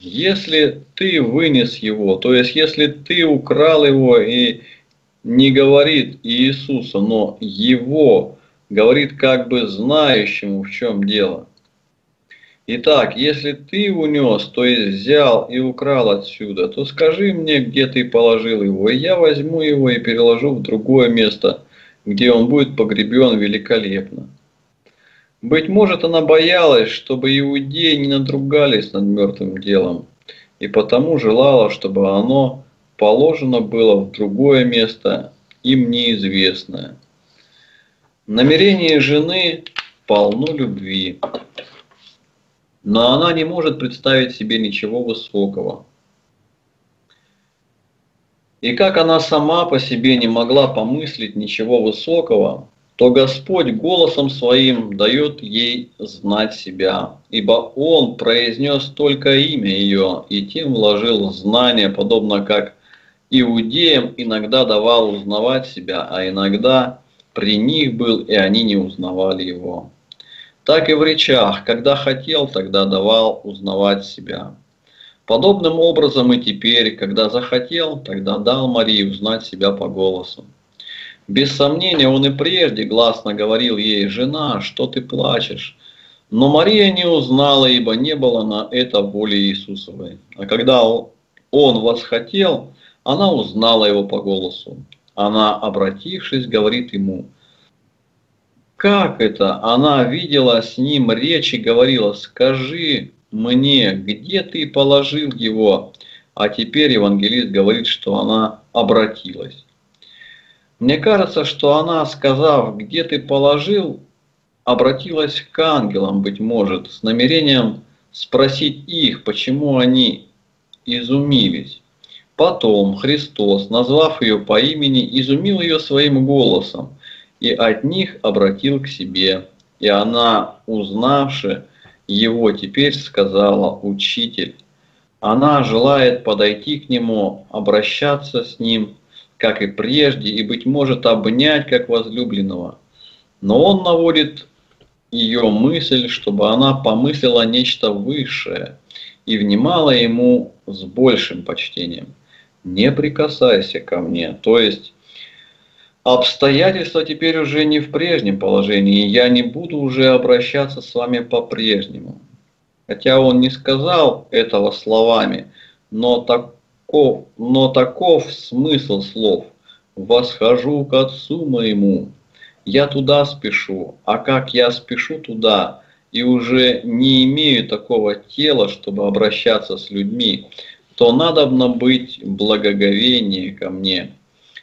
[SPEAKER 1] если ты вынес его, то есть если ты украл его и не говорит Иисуса, но его говорит как бы знающему, в чем дело. Итак, если ты унес, то есть взял и украл отсюда, то скажи мне, где ты положил его, и я возьму его и переложу в другое место, где он будет погребен великолепно. Быть может, она боялась, чтобы иудеи не надругались над мертвым делом, и потому желала, чтобы оно положено было в другое место, им неизвестное. Намерение жены полно любви, но она не может представить себе ничего высокого. И как она сама по себе не могла помыслить ничего высокого, то Господь голосом своим дает ей знать себя, ибо Он произнес только имя ее и тем вложил знание, подобно как иудеям иногда давал узнавать себя, а иногда при них был, и они не узнавали его. Так и в речах, когда хотел, тогда давал узнавать себя. Подобным образом и теперь, когда захотел, тогда дал Марии узнать себя по голосу. Без сомнения, он и прежде гласно говорил ей, «Жена, что ты плачешь?» Но Мария не узнала, ибо не было на это воли Иисусовой. А когда он восхотел, она узнала его по голосу. Она, обратившись, говорит ему, «Как это?» Она видела с ним речь и говорила, «Скажи мне, где ты положил его?» А теперь евангелист говорит, что она обратилась. Мне кажется, что она, сказав, где ты положил, обратилась к ангелам, быть может, с намерением спросить их, почему они изумились. Потом Христос, назвав ее по имени, изумил ее своим голосом и от них обратил к себе. И она, узнавши его, теперь сказала, «Учитель». Она желает подойти к нему, обращаться с ним как и прежде, и, быть может, обнять как возлюбленного. Но он наводит ее мысль, чтобы она помыслила нечто высшее и внимала ему с большим почтением. Не прикасайся ко мне, то есть обстоятельства теперь уже не в прежнем положении, я не буду уже обращаться с вами по-прежнему. Хотя он не сказал этого словами, но так таков, но таков смысл слов. Восхожу к Отцу моему, я туда спешу, а как я спешу туда, и уже не имею такого тела, чтобы обращаться с людьми, то надобно быть благоговение ко мне,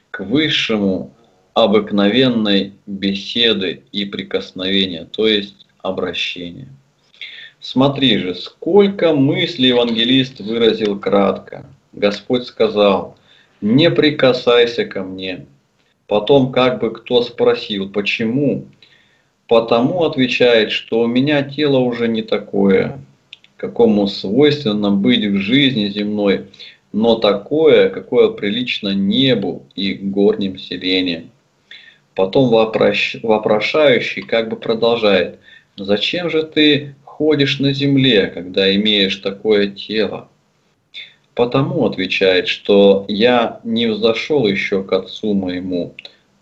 [SPEAKER 1] к высшему обыкновенной беседы и прикосновения, то есть обращения. Смотри же, сколько мыслей евангелист выразил кратко. Господь сказал, не прикасайся ко мне. Потом как бы кто спросил, почему? Потому отвечает, что у меня тело уже не такое, какому свойственно быть в жизни земной, но такое, какое прилично небу и горним селениям. Потом вопрошающий как бы продолжает, зачем же ты ходишь на земле, когда имеешь такое тело? Потому отвечает, что я не взошел еще к Отцу моему,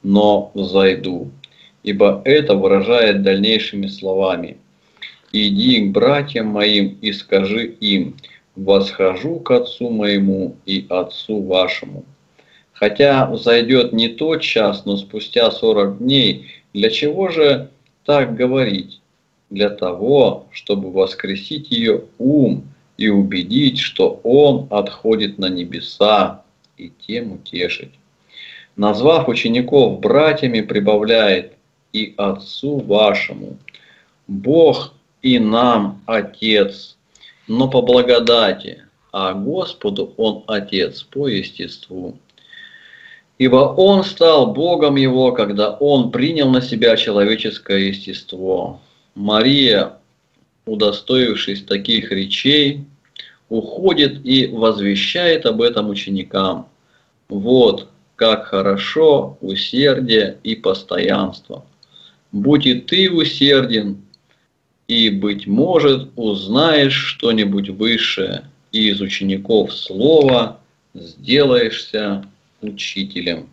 [SPEAKER 1] но взойду. Ибо это выражает дальнейшими словами. Иди к братьям моим и скажи им, восхожу к Отцу моему и Отцу вашему. Хотя взойдет не тот час, но спустя сорок дней, для чего же так говорить? Для того, чтобы воскресить ее ум – и убедить, что он отходит на небеса, и тем утешить. Назвав учеников братьями, прибавляет и Отцу вашему. Бог и нам Отец, но по благодати, а Господу Он Отец по естеству. Ибо Он стал Богом его, когда Он принял на себя человеческое естество. Мария удостоившись таких речей, уходит и возвещает об этом ученикам. Вот как хорошо усердие и постоянство. Будь и ты усерден, и, быть может, узнаешь что-нибудь высшее, и из учеников слова сделаешься учителем.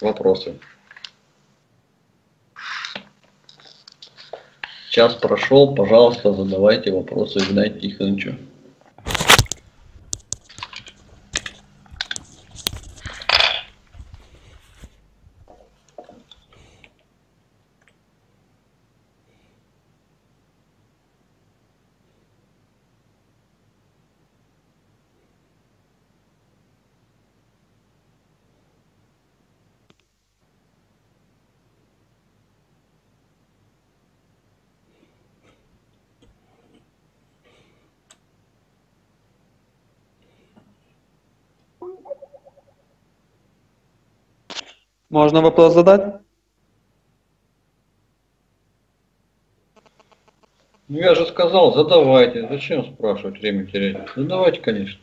[SPEAKER 1] Вопросы? Час прошел, пожалуйста, задавайте вопросы Игнатию Тихоновичу.
[SPEAKER 2] Можно вопрос задать?
[SPEAKER 1] Ну я же сказал, задавайте. Зачем спрашивать, время терять? Задавайте, конечно.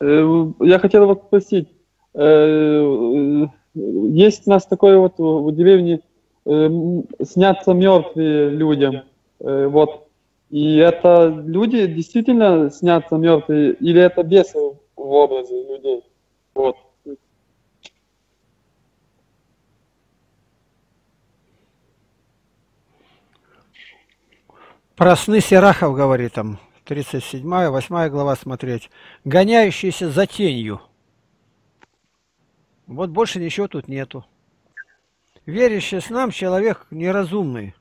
[SPEAKER 2] Э, я хотел вот спросить. Э, есть у нас такое вот в деревне э, снятся мертвые людям. Вот. И это люди действительно снятся мертвые, или это бесы в образе людей? Вот.
[SPEAKER 3] Про сны Серахов говорит там, 37 8 глава смотреть. Гоняющийся за тенью. Вот больше ничего тут нету. Верящий снам человек неразумный.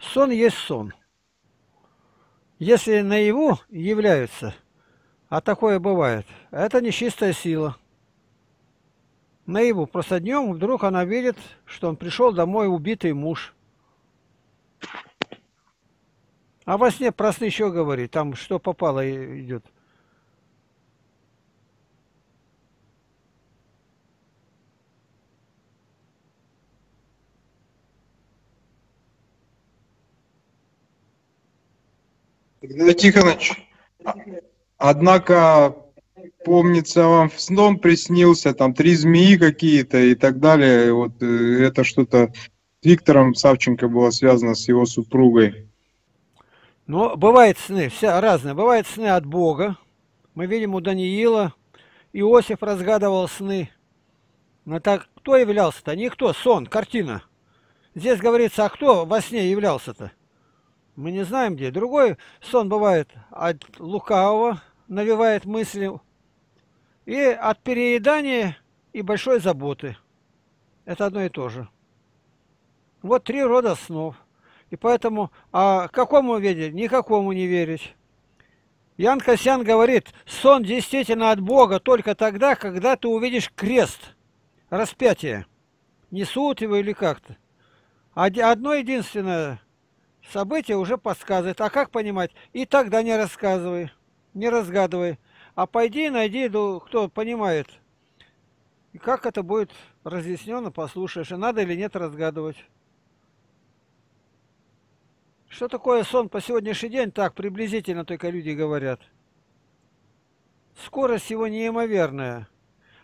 [SPEAKER 3] Сон есть сон. Если наяву являются, а такое бывает, это нечистая сила. Наяву, просто днем вдруг она видит, что он пришел домой убитый муж – а во сне про еще говори, там что попало идет.
[SPEAKER 4] Игнатий Тихонович, однако, помнится, вам сном приснился, там, три змеи какие-то и так далее. Вот э, это что-то с Виктором Савченко было связано с его супругой.
[SPEAKER 3] Но бывают сны, все разные. Бывают сны от Бога. Мы видим у Даниила, Иосиф разгадывал сны. Но так кто являлся-то? Никто, сон, картина. Здесь говорится, а кто во сне являлся-то? Мы не знаем где. Другой сон бывает от лукавого, навевает мысли, и от переедания и большой заботы. Это одно и то же. Вот три рода снов. И поэтому, а какому верить? Никакому не верить. Ян Касьян говорит, сон действительно от Бога только тогда, когда ты увидишь крест, распятие. Несут его или как-то. Одно единственное событие уже подсказывает. А как понимать? И тогда не рассказывай, не разгадывай. А пойди найди, кто понимает. И как это будет разъяснено, послушаешь. Надо или нет разгадывать. Что такое сон по сегодняшний день? Так, приблизительно только люди говорят. Скорость его неимоверная.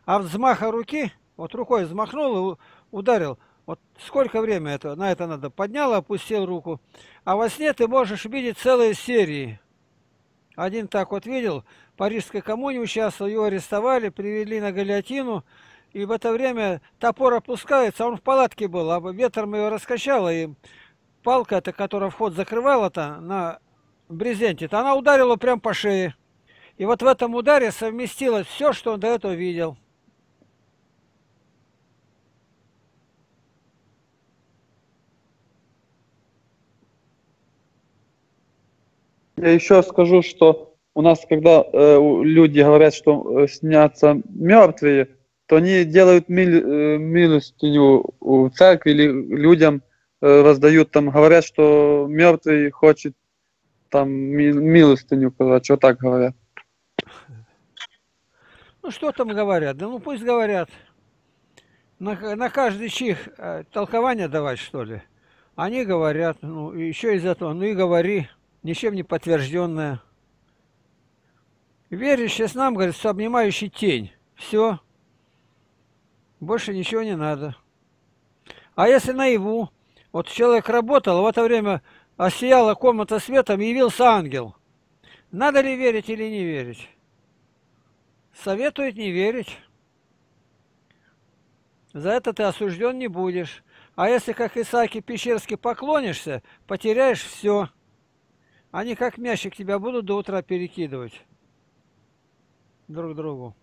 [SPEAKER 3] А взмаха руки, вот рукой взмахнул и ударил. Вот сколько время это, на это надо? Поднял, опустил руку. А во сне ты можешь видеть целые серии. Один так вот видел, в Парижской коммуне участвовал, его арестовали, привели на галиотину, и в это время топор опускается, он в палатке был, а ветром его раскачало, и палка, эта, которая вход закрывала-то на брезенте, она ударила прям по шее. И вот в этом ударе совместилось все, что он до этого видел.
[SPEAKER 2] Я еще скажу, что у нас, когда э, люди говорят, что э, снятся мертвые, то они делают миль, э, милостыню церкви или людям, раздают, там говорят, что мертвый хочет там милостыню, короче, вот так говорят.
[SPEAKER 3] Ну что там говорят? Да ну пусть говорят. На, на каждый чих э, толкование давать, что ли. Они говорят, ну, еще из этого, ну и говори, ничем не подтвержденное. Верящий с нам, говорит, что обнимающий тень. Все. Больше ничего не надо. А если наяву, вот человек работал, а в это время осияла комната светом, явился ангел. Надо ли верить или не верить? Советует не верить. За это ты осужден не будешь. А если, как Исааки Пещерский, поклонишься, потеряешь все. Они как мящик тебя будут до утра перекидывать друг другу.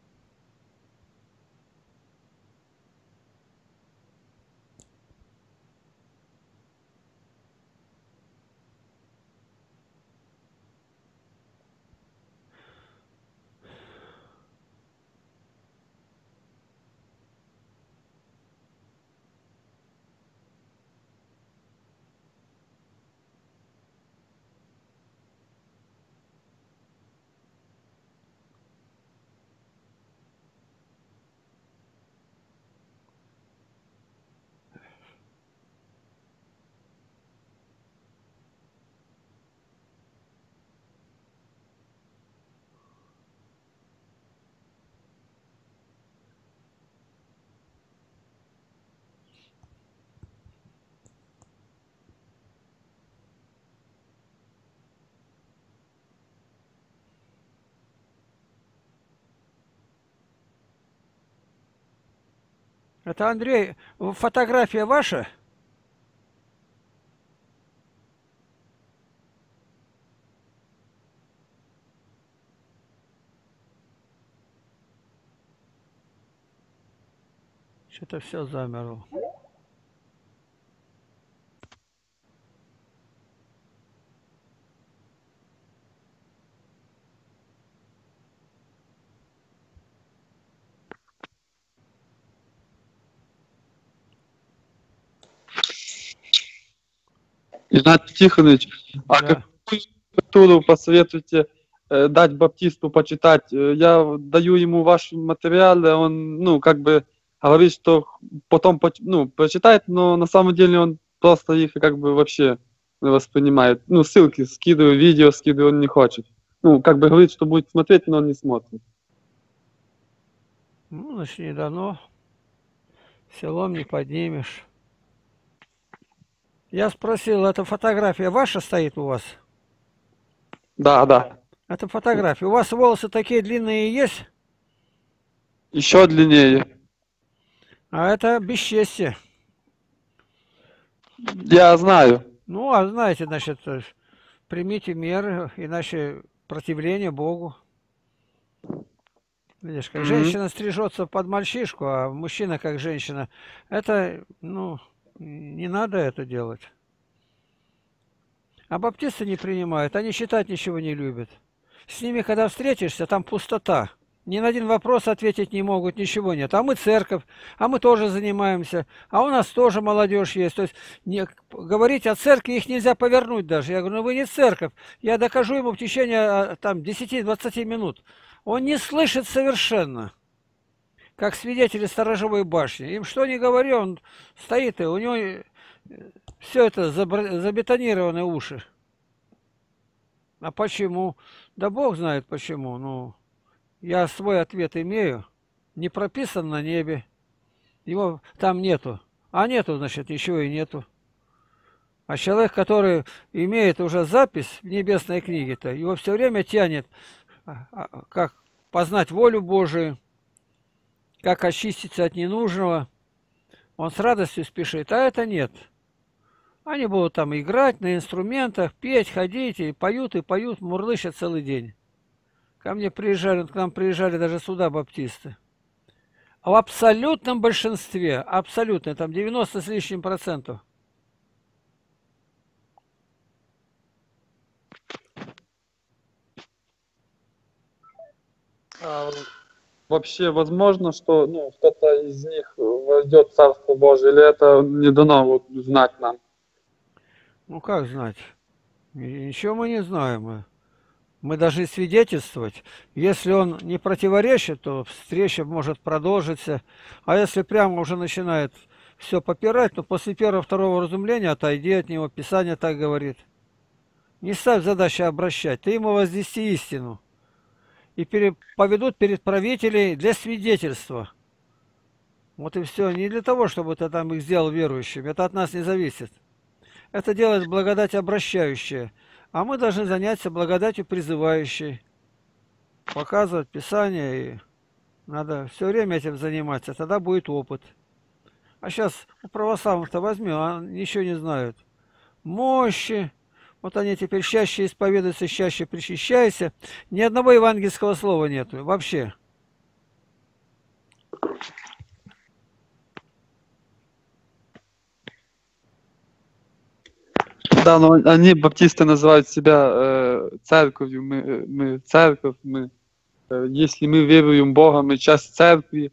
[SPEAKER 3] Это, Андрей, фотография ваша? Что-то все замерло.
[SPEAKER 2] Игнат Тихонович, а
[SPEAKER 3] Да.
[SPEAKER 2] какую литературу посоветуете э, дать баптисту почитать? Э, Я даю ему ваши материалы, он, ну, как бы говорит, что потом, ну, прочитает, но на самом деле он просто их как бы вообще воспринимает. Ну, ссылки скидываю, видео скидываю, он не хочет. Ну, как бы говорит, что будет смотреть, но он не смотрит.
[SPEAKER 3] Ну, значит, не дано. Селом не поднимешь. Я спросил, эта фотография ваша стоит у вас?
[SPEAKER 2] Да, да.
[SPEAKER 3] Это фотография. У вас волосы такие длинные есть?
[SPEAKER 2] Еще длиннее.
[SPEAKER 3] А это бесчестие.
[SPEAKER 2] Я знаю.
[SPEAKER 3] Ну, а знаете, значит, э, примите меры, иначе противление Богу. Видишь, как
[SPEAKER 2] Мгм.
[SPEAKER 3] женщина стрижется под мальчишку, а мужчина как женщина. Это, ну, не надо это делать. А баптисты не принимают, они считать ничего не любят. С ними, когда встретишься, там пустота. Ни на один вопрос ответить не могут, ничего нет. А мы церковь, а мы тоже занимаемся, а у нас тоже молодежь есть. То есть не, говорить о церкви их нельзя повернуть даже. Я говорю, ну вы не церковь. Я докажу ему в течение а, там 10-20 минут. Он не слышит совершенно. Как свидетели сторожевой башни. Им что ни говори, он стоит, и у него все это забетонированы уши. А почему? Да Бог знает почему. Ну, я свой ответ имею. Не прописан на небе. Его там нету. А нету, значит, ничего и нету. А человек, который имеет уже запись в небесной книге-то, его все время тянет, а, а, как познать волю Божию, как очиститься от ненужного. Он с радостью спешит, а это нет. Они будут там играть на инструментах, петь, ходить, и поют, и поют, мурлычат целый день. Ко мне приезжали, к нам приезжали даже сюда баптисты. А в абсолютном большинстве, абсолютно, там 90 с лишним процентов,
[SPEAKER 2] А вообще возможно, что ну, кто-то из них войдет в Царство Божие, или это не дано вот, знать нам?
[SPEAKER 3] ну как знать? Ничего мы не знаем. Мы, должны свидетельствовать. Если он не противоречит, то встреча может продолжиться. А если прямо уже начинает все попирать, но после первого-второго разумления отойди от него. Писание так говорит. Не ставь задачи обращать, ты ему возвести истину. И поведут перед правителей для свидетельства. Вот и все. Не для того, чтобы ты там их сделал верующими. Это от нас не зависит. Это делает благодать обращающая. А мы должны заняться благодатью призывающей. Показывать Писание. И надо все время этим заниматься. Тогда будет опыт. А сейчас у православных-то возьми, они ничего не знают. Мощи, вот они теперь чаще исповедуются, чаще причащаются. Ни одного евангельского слова нету вообще.
[SPEAKER 2] Да, но они, баптисты, называют себя э, церковью. Мы, мы церковь, мы, э, если мы веруем в Бога, мы часть церкви.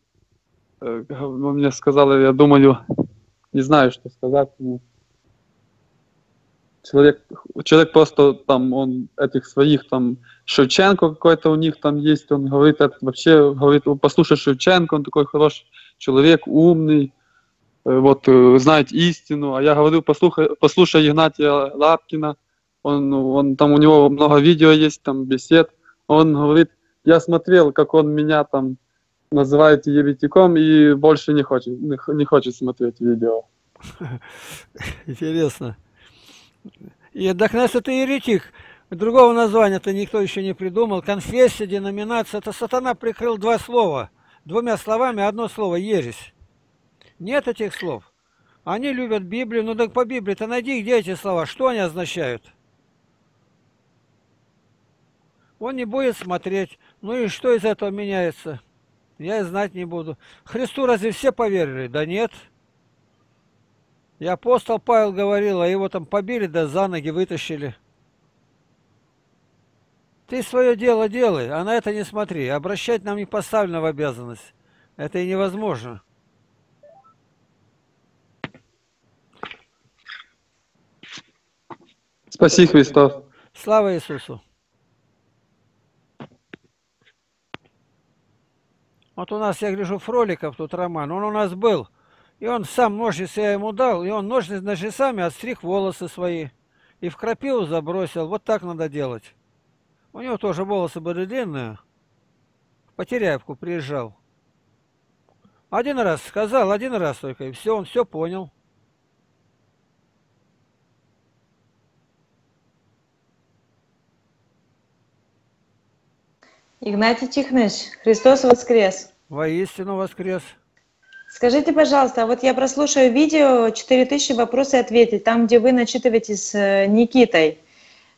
[SPEAKER 2] Э, мне сказали, я думаю, не знаю, что сказать. Ну, человек, человек просто там, он этих своих, там, Шевченко какой-то у них там есть, он говорит, это вообще, говорит, послушай Шевченко, он такой хороший человек, умный, э, вот, э, знает истину, а я говорю, послушай, послушай Игнатия Лапкина, он, он, там у него много видео есть, там, бесед, он говорит, я смотрел, как он меня там называет еретиком и больше не хочет, не хочет смотреть видео. (laughs)
[SPEAKER 3] Интересно. И Дахнес это еретик. Другого названия-то никто еще не придумал. Конфессия, деноминация. Это сатана прикрыл два слова. Двумя словами одно слово – ересь. Нет этих слов. Они любят Библию. Ну так по Библии-то найди, где эти слова. Что они означают? Он не будет смотреть. Ну и что из этого меняется? Я и знать не буду. Христу разве все поверили? Да нет. Нет. И апостол Павел говорил, а его там побили, да за ноги вытащили. Ты свое дело делай, а на это не смотри. Обращать нам не поставлено в обязанность. Это и невозможно.
[SPEAKER 2] Спаси Христос.
[SPEAKER 3] Слава Иисусу. Вот у нас, я гляжу, Фроликов тут роман, он у нас был. И он сам ножницы я ему дал, и он ножницы ножницами отстриг волосы свои. И в крапиву забросил. Вот так надо делать. У него тоже волосы были длинные. В Потеряевку приезжал. Один раз сказал, один раз только, и все, он все понял.
[SPEAKER 5] Игнатий Тихонович, Христос воскрес!
[SPEAKER 3] Воистину воскрес!
[SPEAKER 5] Скажите, пожалуйста, вот я прослушаю видео «4000 вопросы ответить», там, где вы начитываете с э, Никитой.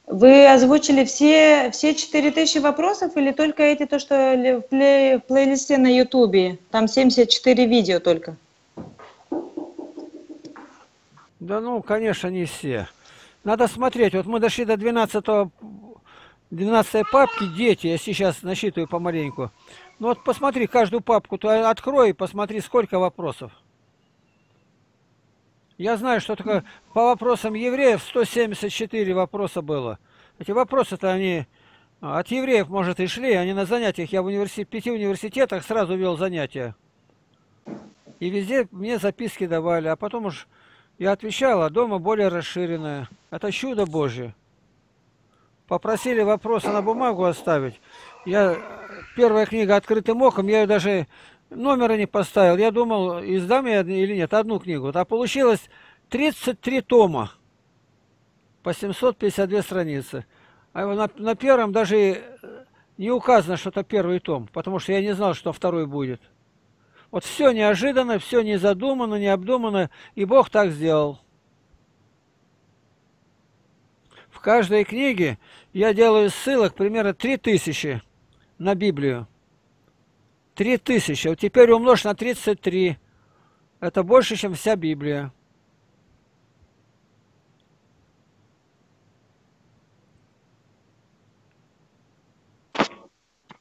[SPEAKER 5] Вы озвучили все, все 4000 вопросов или только эти, то, что в, плей, в плейлисте на Ютубе? Там 74 видео только.
[SPEAKER 3] Да ну, конечно, не все. Надо смотреть. Вот мы дошли до 12 12 папки «Дети». Я сейчас насчитываю помаленьку. Ну вот посмотри каждую папку, то открой и посмотри, сколько вопросов. Я знаю, что только по вопросам евреев 174 вопроса было. Эти вопросы-то они а, от евреев, может, и шли, они на занятиях. Я в университет, пяти университетах сразу вел занятия. И везде мне записки давали, а потом уж я отвечал, а дома более расширенное. Это чудо Божье. Попросили вопросы на бумагу оставить. Я первая книга «Открытым оком», я ее даже номера не поставил. Я думал, издам я или нет, одну книгу. А получилось 33 тома по 752 страницы. А на, на первом даже не указано, что это первый том, потому что я не знал, что второй будет. Вот все неожиданно, все не задумано, не обдумано, и Бог так сделал. В каждой книге я делаю ссылок примерно 3000 на Библию. Три тысячи. Вот теперь умножь на 33. Это больше, чем вся Библия.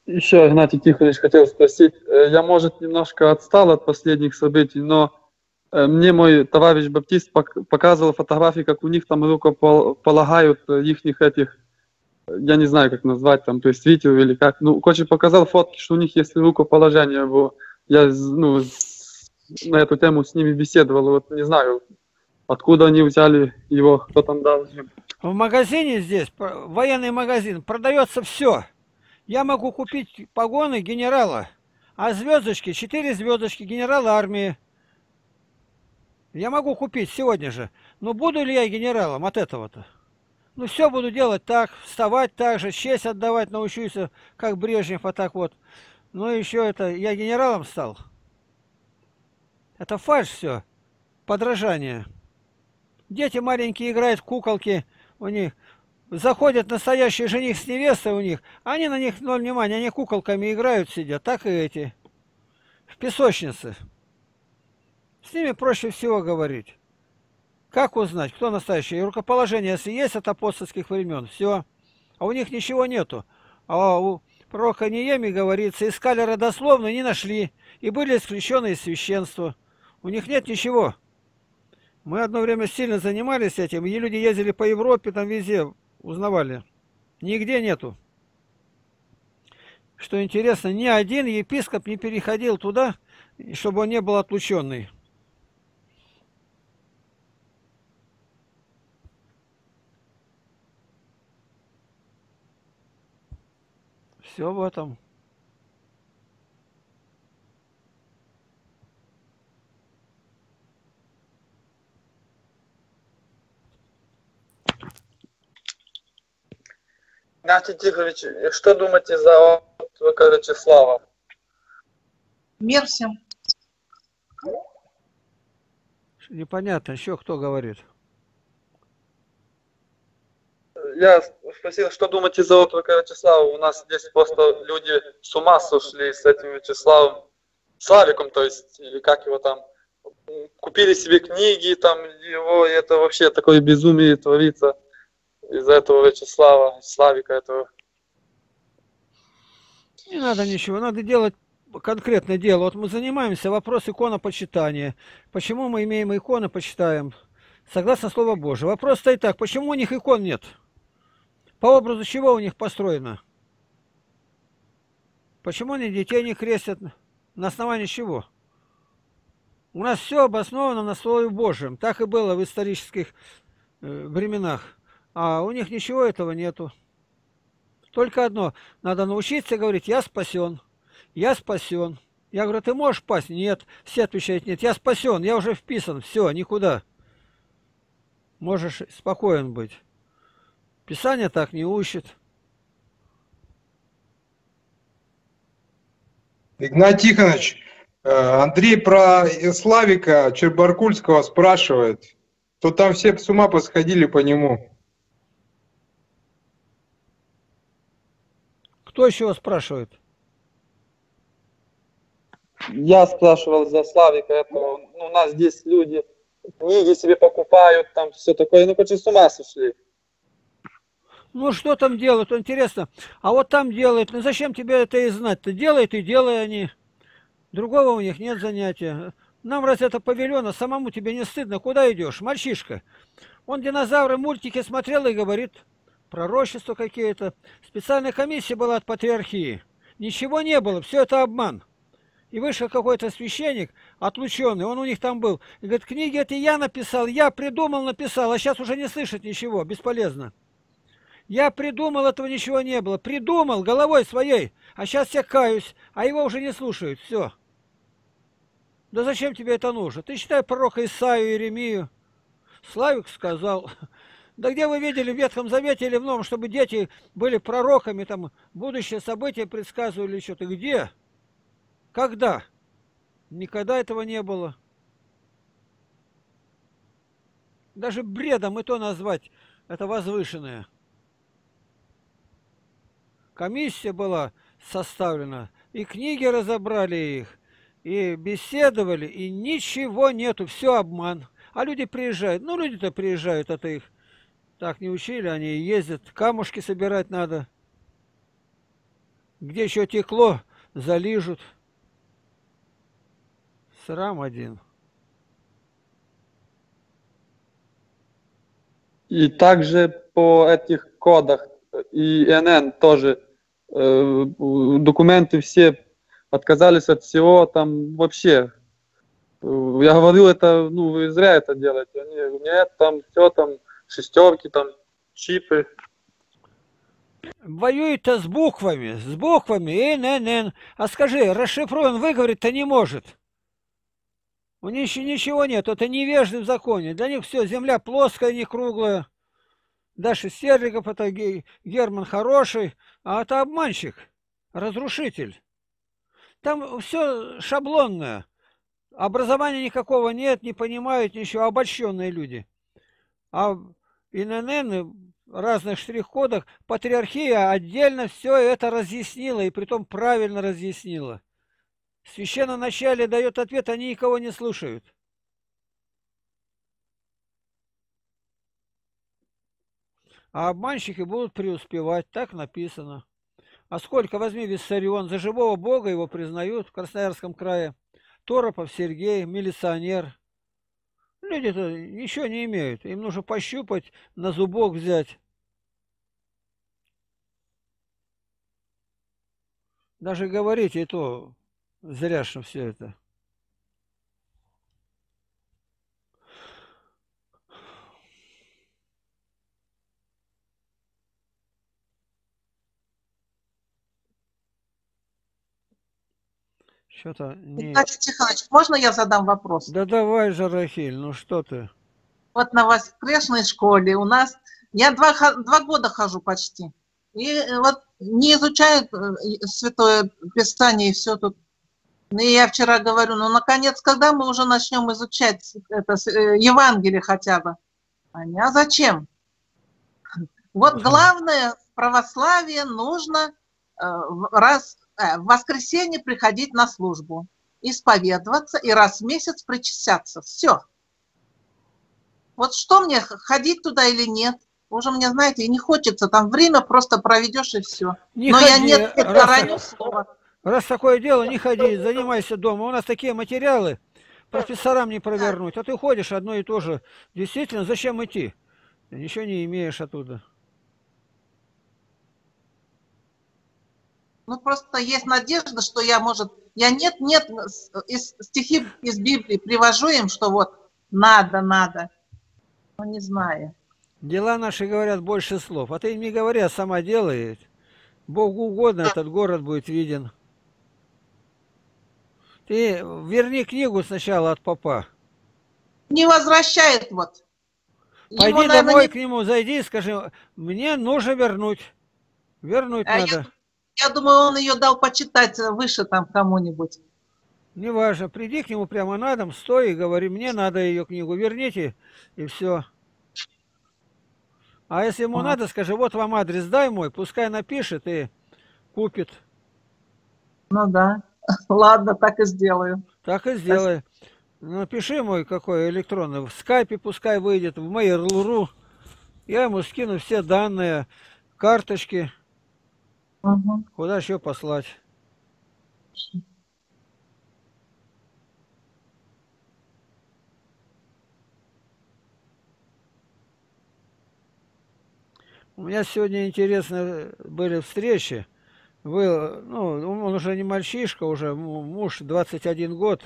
[SPEAKER 2] Еще, Игнатий Тихонович, хотел спросить. Э, я, может, немножко отстал от последних событий, но э, мне мой товарищ Баптист показывал фотографии, как у них там рукополагают э, их этих я не знаю, как назвать, там, то есть видео или как. Ну, короче, показал фотки, что у них есть рукоположение. Бо я, ну, на эту тему с ними беседовал. Вот не знаю, откуда они взяли его, кто там дал.
[SPEAKER 3] В магазине здесь, военный магазин, продается все. Я могу купить погоны генерала, а звездочки, четыре звездочки генерала армии. Я могу купить сегодня же. Но буду ли я генералом от этого-то? Ну, все буду делать так, вставать так же, честь отдавать научусь, как Брежнев, а так вот. Ну, еще это, я генералом стал. Это фальш все, подражание. Дети маленькие играют куколки, у них заходят настоящий жених с невестой у них, они на них ноль внимания, они куколками играют, сидят, так и эти, в песочнице. С ними проще всего говорить. Как узнать, кто настоящий? Рукоположение, если есть от апостольских времен, все. А у них ничего нету. А у пророка Нееми говорится, искали родословно, не нашли, и были исключены из священства. У них нет ничего. Мы одно время сильно занимались этим, и люди ездили по Европе, там везде узнавали. Нигде нету. Что интересно, ни один епископ не переходил туда, чтобы он не был отлученный. Все в этом.
[SPEAKER 2] Игнатий Тихович, что думаете за ВК Вячеслава?
[SPEAKER 6] Всем.
[SPEAKER 3] Непонятно, еще кто говорит.
[SPEAKER 2] Я спросил, что думаете за отрока Вячеслава? У нас здесь просто люди с ума сошли с этим Вячеславом. Славиком, то есть, или как его там. Купили себе книги, там его, и это вообще такое безумие творится из-за этого Вячеслава, Славика этого.
[SPEAKER 3] Не надо ничего, надо делать конкретное дело. Вот мы занимаемся вопрос иконопочитания. Почему мы имеем иконы, почитаем? Согласно Слову Божьему. Вопрос стоит так, почему у них икон нет? По образу чего у них построено? Почему они детей не крестят? На основании чего? У нас все обосновано на Слове Божьем. Так и было в исторических э, временах. А у них ничего этого нету. Только одно. Надо научиться говорить, я спасен. Я спасен. Я говорю, ты можешь пасть? Нет. Все отвечают, нет. Я спасен, я уже вписан. Все, никуда. Можешь спокоен быть. Писание так не учит.
[SPEAKER 4] Игнатий Тихонович, э, Андрей про Славика Чербаркульского спрашивает. То там все с ума посходили по нему.
[SPEAKER 3] Кто еще спрашивает?
[SPEAKER 2] Я спрашивал за Славика этого. Ну, у нас здесь люди книги себе покупают, там все такое. Ну, почти с ума сошли.
[SPEAKER 3] Ну, что там делают, интересно. А вот там делают, ну зачем тебе это и знать-то? Делает и делай они. Другого у них нет занятия. Нам раз это павильона, самому тебе не стыдно, куда идешь? Мальчишка. Он динозавры, мультики смотрел и говорит, пророчества какие-то. Специальная комиссия была от патриархии. Ничего не было, все это обман. И вышел какой-то священник, отлученный, он у них там был. И говорит, книги это я написал, я придумал, написал, а сейчас уже не слышать ничего, бесполезно. Я придумал, этого ничего не было. Придумал головой своей, а сейчас я каюсь, а его уже не слушают. Все. Да зачем тебе это нужно? Ты считай пророка Исаию, Иеремию. Славик сказал. Да где вы видели в Ветхом Завете или в Новом, чтобы дети были пророками, там будущее события предсказывали что-то? Где? Когда? Никогда этого не было. Даже бредом и то назвать, это возвышенное. Комиссия была составлена, и книги разобрали их, и беседовали, и ничего нету, все обман. А люди приезжают, ну люди-то приезжают, это их так не учили, они ездят, камушки собирать надо. Где еще текло, залижут. Срам один.
[SPEAKER 2] И также по этих кодах и НН тоже э, документы все отказались от всего, там вообще Э, Я говорю, это, ну, вы зря это делаете. Они нет, там все, там шестерки, там чипы.
[SPEAKER 3] Воюет-то с буквами, с буквами, ННН. А скажи, расшифруй, он выговорить-то не может. У них еще ничего нет, это невежды в законе. Для них все, земля плоская, не круглая. Даша Стерлигов, это Ге- Герман хороший, а это обманщик, разрушитель. Там все шаблонное. Образования никакого нет, не понимают ничего, обольщенные люди. А ИНН разных штрих-кодах патриархия отдельно все это разъяснила, и притом правильно разъяснила. Священноначалие дает ответ, они никого не слушают. А обманщики будут преуспевать, так написано. А сколько возьми Виссарион, за живого Бога его признают в Красноярском крае. Торопов Сергей, милиционер. Люди-то ничего не имеют. Им нужно пощупать, на зубок взять. Даже говорить и то зря, что все это. Что-то не...
[SPEAKER 6] Виталий Тихонович, можно я задам вопрос?
[SPEAKER 3] Да давай же, Рахиль, ну что ты?
[SPEAKER 6] Вот на воскресной школе у нас, я два, два года хожу почти, и э, вот не изучают э, Святое Писание и все тут. И я вчера говорю, ну, наконец, когда мы уже начнем изучать это э, Евангелие хотя бы? Они, а зачем? Вот главное, православие нужно раз, в воскресенье приходить на службу, исповедоваться и раз в месяц причащаться. Все. Вот что мне, ходить туда или нет? Уже мне, знаете, не хочется, там время просто проведешь и все.
[SPEAKER 3] Не
[SPEAKER 6] Но я
[SPEAKER 3] ходи,
[SPEAKER 6] нет, нет,
[SPEAKER 3] раз,
[SPEAKER 6] раню слово.
[SPEAKER 3] раз такое дело, не ходи, занимайся дома. У нас такие материалы профессорам не провернуть. А ты ходишь одно и то же. Действительно, зачем идти? Ты ничего не имеешь оттуда.
[SPEAKER 6] Ну, просто есть надежда, что я, может, я нет-нет, из, стихи из Библии привожу им, что вот надо, надо. Ну, не знаю.
[SPEAKER 3] Дела наши говорят больше слов. А ты им не говори, а сама делает. Богу угодно, этот город будет виден. Ты верни книгу сначала от папа.
[SPEAKER 6] Не возвращает вот.
[SPEAKER 3] Пойди
[SPEAKER 6] наверное,
[SPEAKER 3] домой
[SPEAKER 6] не-
[SPEAKER 3] к нему, зайди и скажи, мне нужно вернуть. Вернуть
[SPEAKER 6] А
[SPEAKER 3] надо.
[SPEAKER 6] Я думаю, он ее дал почитать выше там кому-нибудь.
[SPEAKER 3] Неважно, приди к нему прямо на дом, стой и говори, мне надо ее книгу, верните, и все. А если ему
[SPEAKER 6] Ага.
[SPEAKER 3] надо, скажи, вот вам адрес дай мой, пускай напишет и купит.
[SPEAKER 6] Ну да. (laughs) Ладно, так и сделаю.
[SPEAKER 3] Так и сделай. Напиши мой какой электронный, в скайпе пускай выйдет, в Mail.ru. Я ему скину все данные, карточки,
[SPEAKER 6] Мгм.
[SPEAKER 3] куда еще послать. У меня сегодня интересные были встречи. Был, ну, он уже не мальчишка, уже му- муж 21 год.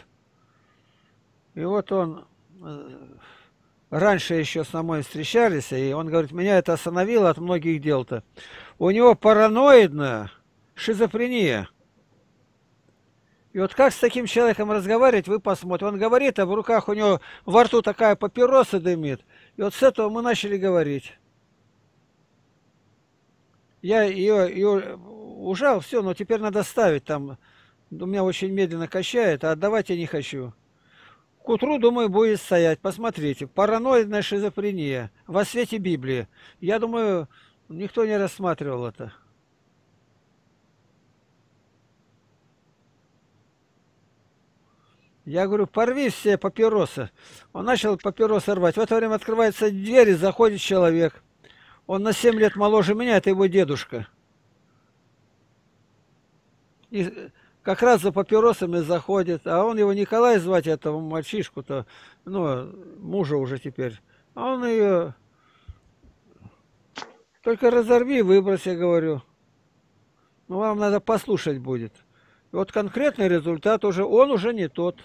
[SPEAKER 3] И вот он э, раньше еще с мной встречались, и он говорит, меня это остановило от многих дел-то. У него параноидная шизофрения. И вот как с таким человеком разговаривать, вы посмотрите. Он говорит, а в руках у него во рту такая папироса дымит. И вот с этого мы начали говорить. Я ее, ее ужал, все, но теперь надо ставить там. У меня очень медленно качает, а отдавать я не хочу. К утру, думаю, будет стоять. Посмотрите. Параноидная шизофрения во свете Библии. Я думаю, никто не рассматривал это. Я говорю, порви все папиросы. Он начал папиросы рвать. В это время открывается дверь и заходит человек. Он на 7 лет моложе меня, это его дедушка. И как раз за папиросами заходит, а он его Николай звать, этого мальчишку-то, ну, мужа уже теперь. А он ее... Только разорви, выбрось, я говорю. Ну, вам надо послушать будет. И вот конкретный результат уже, он уже не тот.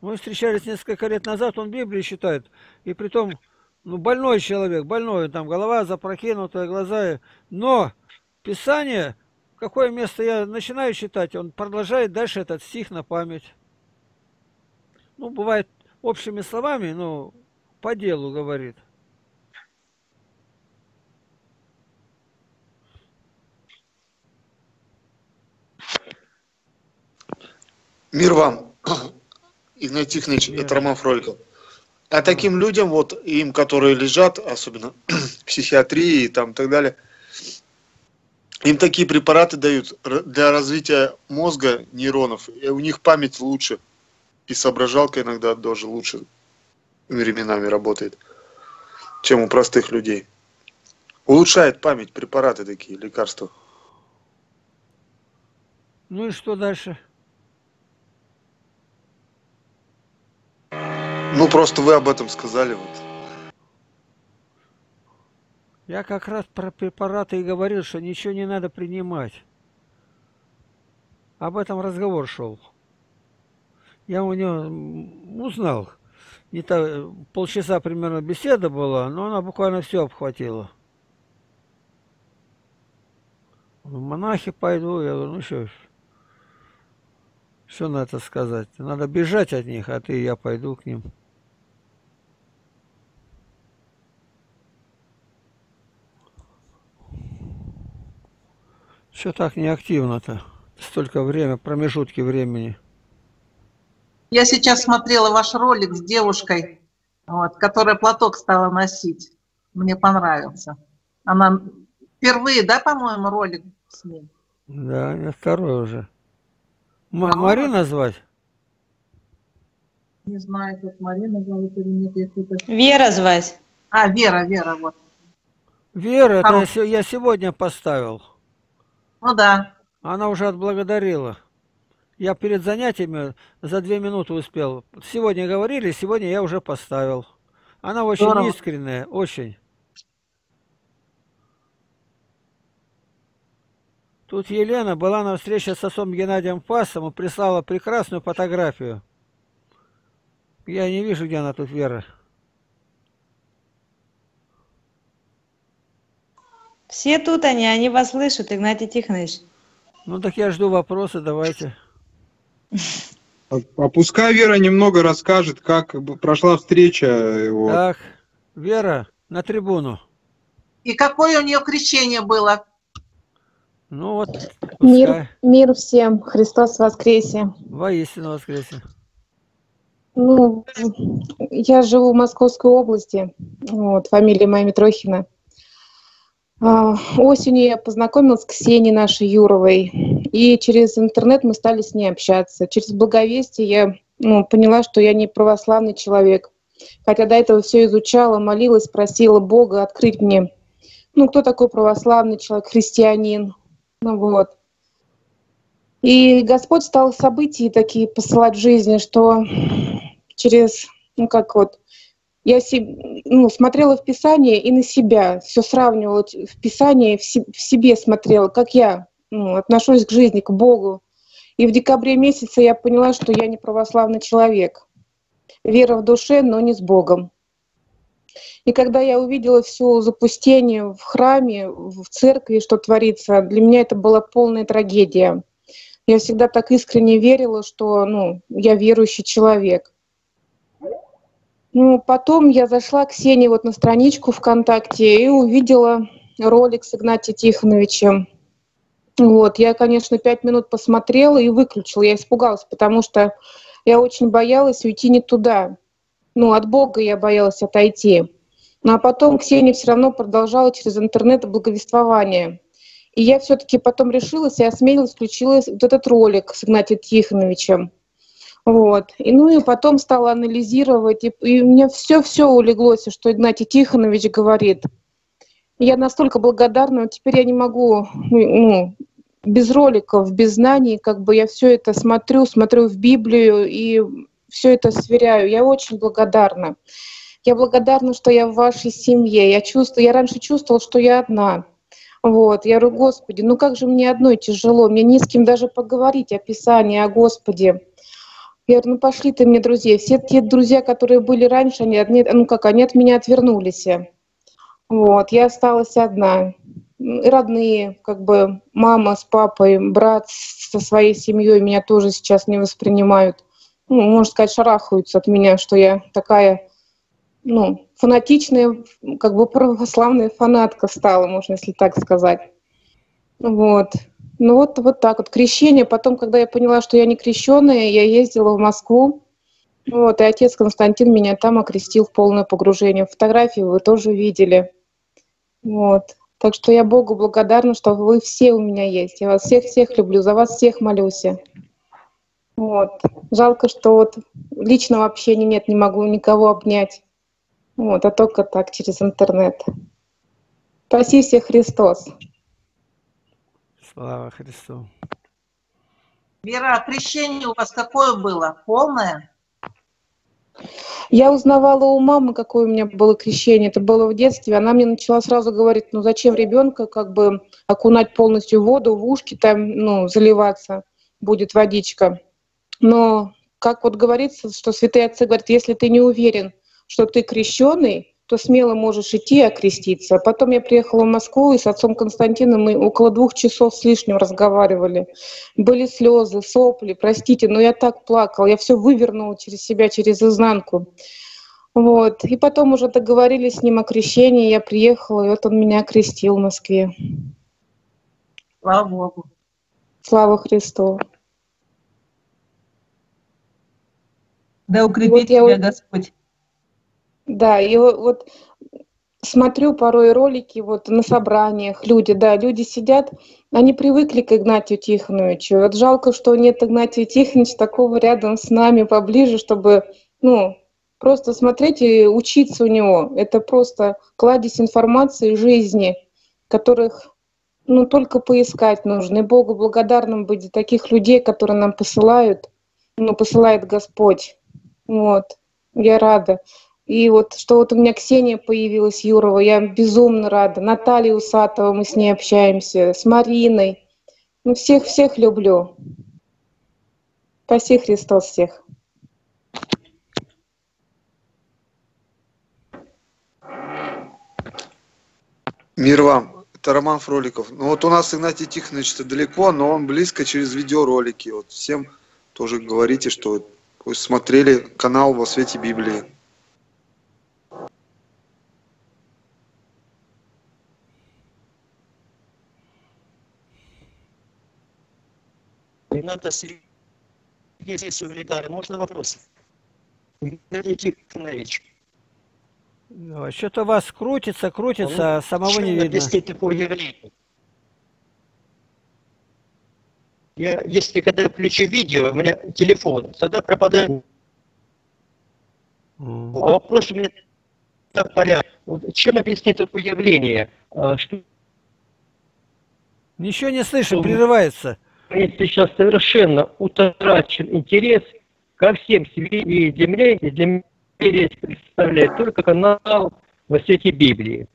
[SPEAKER 3] Мы встречались несколько лет назад, он Библию читает. И при том, ну, больной человек, больной, там голова запрокинутая, глаза. Но Писание, какое место я начинаю читать, он продолжает дальше этот стих на память. Ну, бывает общими словами, но по делу говорит.
[SPEAKER 7] Мир вам, (clears throat) Игнатий Тихонович, это Роман Фрольков. А таким людям, вот им, которые лежат, особенно (clears throat) в психиатрии и там и так далее, им такие препараты дают для развития мозга, нейронов, и у них память лучше. И соображалка иногда даже лучше временами работает, чем у простых людей. Улучшает память препараты такие, лекарства.
[SPEAKER 3] Ну и что дальше?
[SPEAKER 7] Ну, просто вы об этом сказали. Вот.
[SPEAKER 3] Я как раз про препараты и говорил, что ничего не надо принимать. Об этом разговор шел. Я у него узнал. Не так, полчаса примерно беседа была, но она буквально все обхватила. В монахи пойду, я говорю, ну что, что на это сказать? Надо бежать от них, а ты, я пойду к ним. Что так неактивно-то? Столько время, промежутки времени.
[SPEAKER 6] Я сейчас смотрела ваш ролик с девушкой, вот, которая платок стала носить. Мне понравился. Она впервые, да, по-моему, ролик с ней?
[SPEAKER 3] Да, я второй уже. М- а Марина звать?
[SPEAKER 6] Не знаю, как Марина зовут или нет. Если это...
[SPEAKER 5] Вера звать.
[SPEAKER 6] А, Вера, Вера, вот.
[SPEAKER 3] Вера, это
[SPEAKER 6] Хорош.
[SPEAKER 3] я сегодня поставил.
[SPEAKER 6] Ну да.
[SPEAKER 3] Она уже отблагодарила. Я перед занятиями за две минуты успел. Сегодня говорили, сегодня я уже поставил. Она очень
[SPEAKER 6] Здорово.
[SPEAKER 3] искренняя, очень. Тут Елена была на встрече с отцом Геннадием Фасом и прислала прекрасную фотографию. Я не вижу, где она тут, Вера.
[SPEAKER 5] Все тут они, они вас слышат, Игнатий Тихонович.
[SPEAKER 3] Ну так я жду вопросы, давайте.
[SPEAKER 4] А а пускай Вера немного расскажет, как прошла встреча его.
[SPEAKER 3] Так, Вера, на трибуну.
[SPEAKER 6] И какое у нее крещение было?
[SPEAKER 3] Ну вот,
[SPEAKER 8] Мир, мир всем, Христос воскресе.
[SPEAKER 3] Воистину воскресе.
[SPEAKER 8] Ну, я живу в Московской области, вот, фамилия моя Митрохина. А, Осенью я познакомилась с Ксенией нашей Юровой, и через интернет мы стали с ней общаться. Через благовестие я ну, поняла, что я не православный человек. Хотя до этого все изучала, молилась, просила Бога открыть мне, ну, кто такой православный человек, христианин. Ну вот. И Господь стал события такие посылать в жизни, что через, ну как вот, я ну, смотрела в Писание и на себя, все сравнивала в Писании, в, в себе смотрела, как я ну, отношусь к жизни, к Богу. И в декабре месяце я поняла, что я не православный человек. Вера в душе, но не с Богом. И когда я увидела все запустение в храме, в церкви, что творится, для меня это была полная трагедия. Я всегда так искренне верила, что ну, я верующий человек. Ну, потом я зашла к Ксении вот на страничку ВКонтакте и увидела ролик с Игнатием Тихоновичем. Вот, я, конечно, пять минут посмотрела и выключила. Я испугалась, потому что я очень боялась уйти не туда. Ну, от Бога я боялась отойти. Ну, а потом Ксения все равно продолжала через интернет благовествование. И я все-таки потом решилась и осмелилась, включила вот этот ролик с Игнатием Тихоновичем. Вот. И, ну и потом стала анализировать, и, и меня все-все улеглось, что Игнатий Тихонович говорит. Я настолько благодарна, теперь я не могу, ну, без роликов, без знаний, как бы я все это смотрю, смотрю в Библию и все это сверяю. Я очень благодарна. Я благодарна, что я в вашей семье. Я чувствую, я раньше чувствовала, что я одна. Вот, я говорю, Господи, ну как же мне одной тяжело, мне не с кем даже поговорить о Писании, о Господе. Я говорю, ну пошли ты мне друзей. Все те друзья, которые были раньше, они, нет, ну как, они от меня отвернулись. Вот, я осталась одна. И Родные, как бы мама с папой, брат со своей семьей меня тоже сейчас не воспринимают. Ну, можно сказать, шарахаются от меня, что я такая, ну, фанатичная, как бы православная фанатка стала, можно если так сказать. Вот. Ну вот, вот так вот. Крещение. Потом, когда я поняла, что я не крещенная, я ездила в Москву. Вот, и отец Константин меня там окрестил в полное погружение. Фотографии вы тоже видели. Вот. Так что я Богу благодарна, что вы все у меня есть. Я вас всех-всех люблю, за вас всех молюсь. Вот. Жалко, что вот личного общения нет, не могу никого обнять. Вот, а только так, через интернет. Спаси всех Христос.
[SPEAKER 3] Слава Христу.
[SPEAKER 6] Вера, а крещение у вас какое было? Полное?
[SPEAKER 8] Я узнавала у мамы, какое у меня было крещение. Это было в детстве. Она мне начала сразу говорить, ну зачем ребенка как бы окунать полностью в воду, в ушки там, ну, заливаться будет водичка. Но, как вот говорится, что святые отцы говорят, если ты не уверен, что ты крещеный, то смело можешь идти и окреститься. Потом я приехала в Москву, и с отцом Константином мы около двух часов с лишним разговаривали. Были слезы, сопли, простите, но я так плакала, я все вывернула через себя, через изнанку. Вот. И потом уже договорились с ним о крещении, я приехала, и вот он меня окрестил в Москве.
[SPEAKER 6] Слава Богу.
[SPEAKER 8] Слава Христу.
[SPEAKER 9] Да укрепит
[SPEAKER 8] Вот я
[SPEAKER 9] тебя
[SPEAKER 8] вот-
[SPEAKER 9] Господь.
[SPEAKER 8] Да, и вот, смотрю порой ролики вот на собраниях, люди, да, люди сидят, они привыкли к Игнатию Тихоновичу. Вот жалко, что нет Игнатия Тихоновича такого рядом с нами поближе, чтобы, ну, просто смотреть и учиться у него. Это просто кладезь информации жизни, которых, ну, только поискать нужно. И Богу благодарным быть за таких людей, которые нам посылают, ну, посылает Господь. Вот, я рада. И вот что вот у меня Ксения появилась, Юрова, я безумно рада. Наталья Усатова, мы с ней общаемся, с Мариной. Ну, всех-всех люблю. Спаси Христос всех.
[SPEAKER 7] Мир вам. Это Роман Фроликов. Ну вот у нас Игнатий Тихонович-то далеко, но он близко через видеоролики. Вот всем тоже говорите, что пусть смотрели канал во свете Библии.
[SPEAKER 10] Рената здесь солидарен. Можно вопрос? Тихонович,
[SPEAKER 3] Давай, Что-то у вас крутится, крутится, а самого не видно.
[SPEAKER 10] объяснить такое явление? Я, если когда включу видео, у меня телефон, тогда пропадает.
[SPEAKER 3] М.
[SPEAKER 10] А вопрос у меня так порядок. Вот чем объяснить такое явление? А, Что
[SPEAKER 3] Ничего не слышим, прерывается.
[SPEAKER 10] Сейчас совершенно утрачен интерес ко всем себе и меня, и для меня представляет только канал во свете Библии.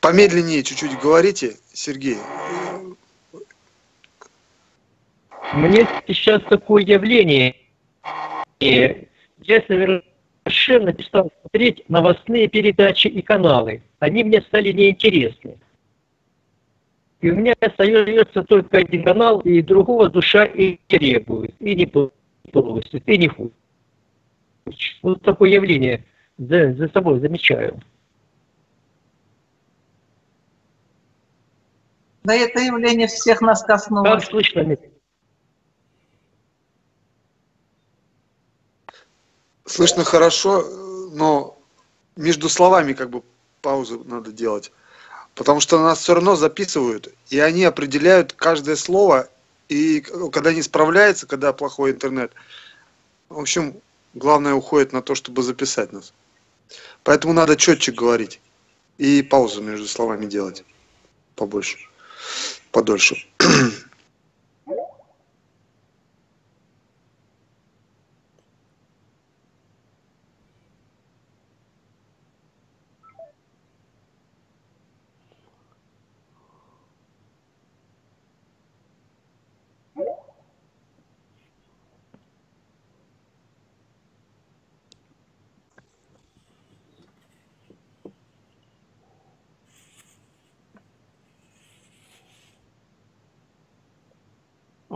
[SPEAKER 7] Помедленнее чуть-чуть говорите, Сергей.
[SPEAKER 10] Мне сейчас такое явление, и я совершенно перестал смотреть новостные передачи и каналы. Они мне стали неинтересны. И у меня остается только один канал, и другого душа и не требует, и не просит, и не хочет. Вот такое явление за, за собой замечаю.
[SPEAKER 6] Да это явление всех нас
[SPEAKER 10] Как
[SPEAKER 6] коснулось.
[SPEAKER 10] слышно меня?
[SPEAKER 7] Слышно хорошо, но между словами как бы паузу надо делать. Потому что нас все равно записывают, и они определяют каждое слово, и когда не справляется, когда плохой интернет, в общем, главное уходит на то, чтобы записать нас. Поэтому надо четче говорить и паузу между словами делать побольше, подольше. (clears throat)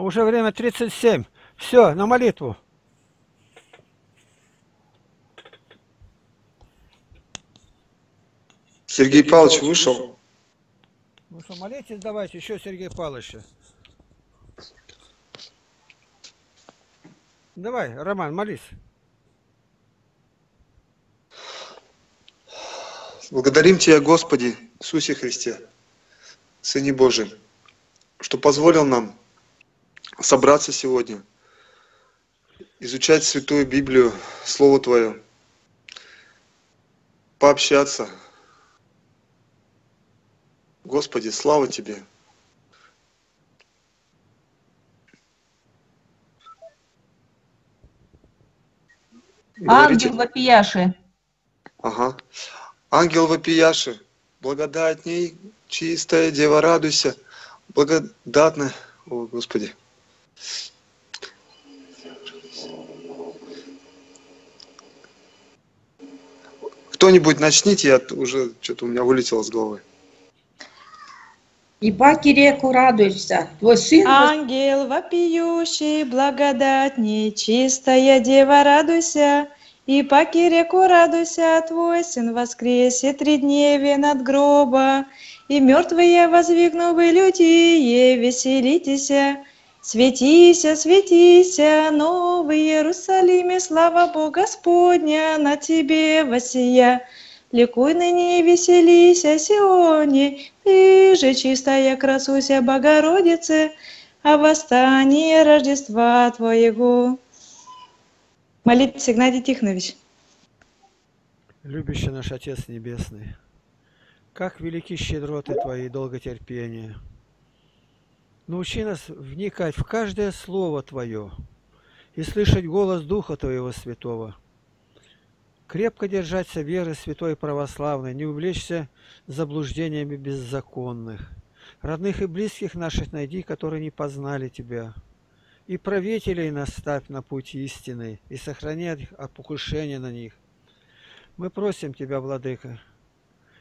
[SPEAKER 3] Уже время 37. Все, на молитву.
[SPEAKER 7] Сергей Павлович вышел.
[SPEAKER 3] Ну что, молитесь давайте, еще Сергей Павловича. Давай, Роман, молись.
[SPEAKER 7] Благодарим Тебя, Господи, Иисусе Христе, Сыне Божий, что позволил нам собраться сегодня, изучать Святую Библию, Слово Твое, пообщаться. Господи, слава Тебе.
[SPEAKER 9] Ангел вопияши.
[SPEAKER 7] Ага. Ангел вопияши, благодать ней, чистая дева, радуйся, благодатная, о Господи. Кто-нибудь начните, я уже что-то у меня вылетело с головы.
[SPEAKER 9] И паки реку радуйся, твой сын
[SPEAKER 5] Ангел вопиющий, благодать нечистая дева, радуйся. И паки реку радуйся, твой сын воскресе три дневе над гроба. И мертвые возвигнувы люди, веселитеся. Светися, светися, новый Иерусалиме, слава Бога Господня на тебе восия. Ликуй ныне и веселися, Сионе, ты же чистая красуся Богородице, о восстании Рождества Твоего. Молитесь, Игнатий Тихонович.
[SPEAKER 3] Любящий наш Отец Небесный, как велики щедроты Твои и долготерпение. Научи нас вникать в каждое слово Твое и слышать голос Духа Твоего Святого. Крепко держаться веры святой православной, не увлечься заблуждениями беззаконных. Родных и близких наших найди, которые не познали Тебя. И правителей наставь на путь истины, и сохрани от покушения на них. Мы просим Тебя, Владыка,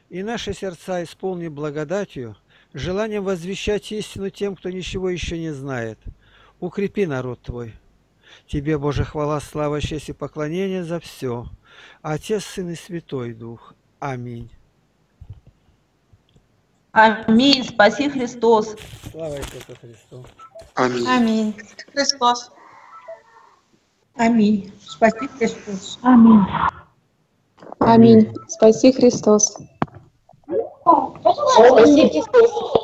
[SPEAKER 3] и наши сердца исполни благодатью, желанием возвещать истину тем, кто ничего еще не знает. Укрепи народ Твой. Тебе, Боже, хвала, слава, честь и поклонение за все. Отец, Сын и Святой Дух. Аминь.
[SPEAKER 9] Аминь, спаси Христос.
[SPEAKER 3] Слава Иисусу Христу.
[SPEAKER 7] Аминь.
[SPEAKER 5] Аминь.
[SPEAKER 6] Христос.
[SPEAKER 9] Аминь, спаси Христос.
[SPEAKER 8] Аминь. Аминь. Спаси Христос.
[SPEAKER 11] Спаси Христос.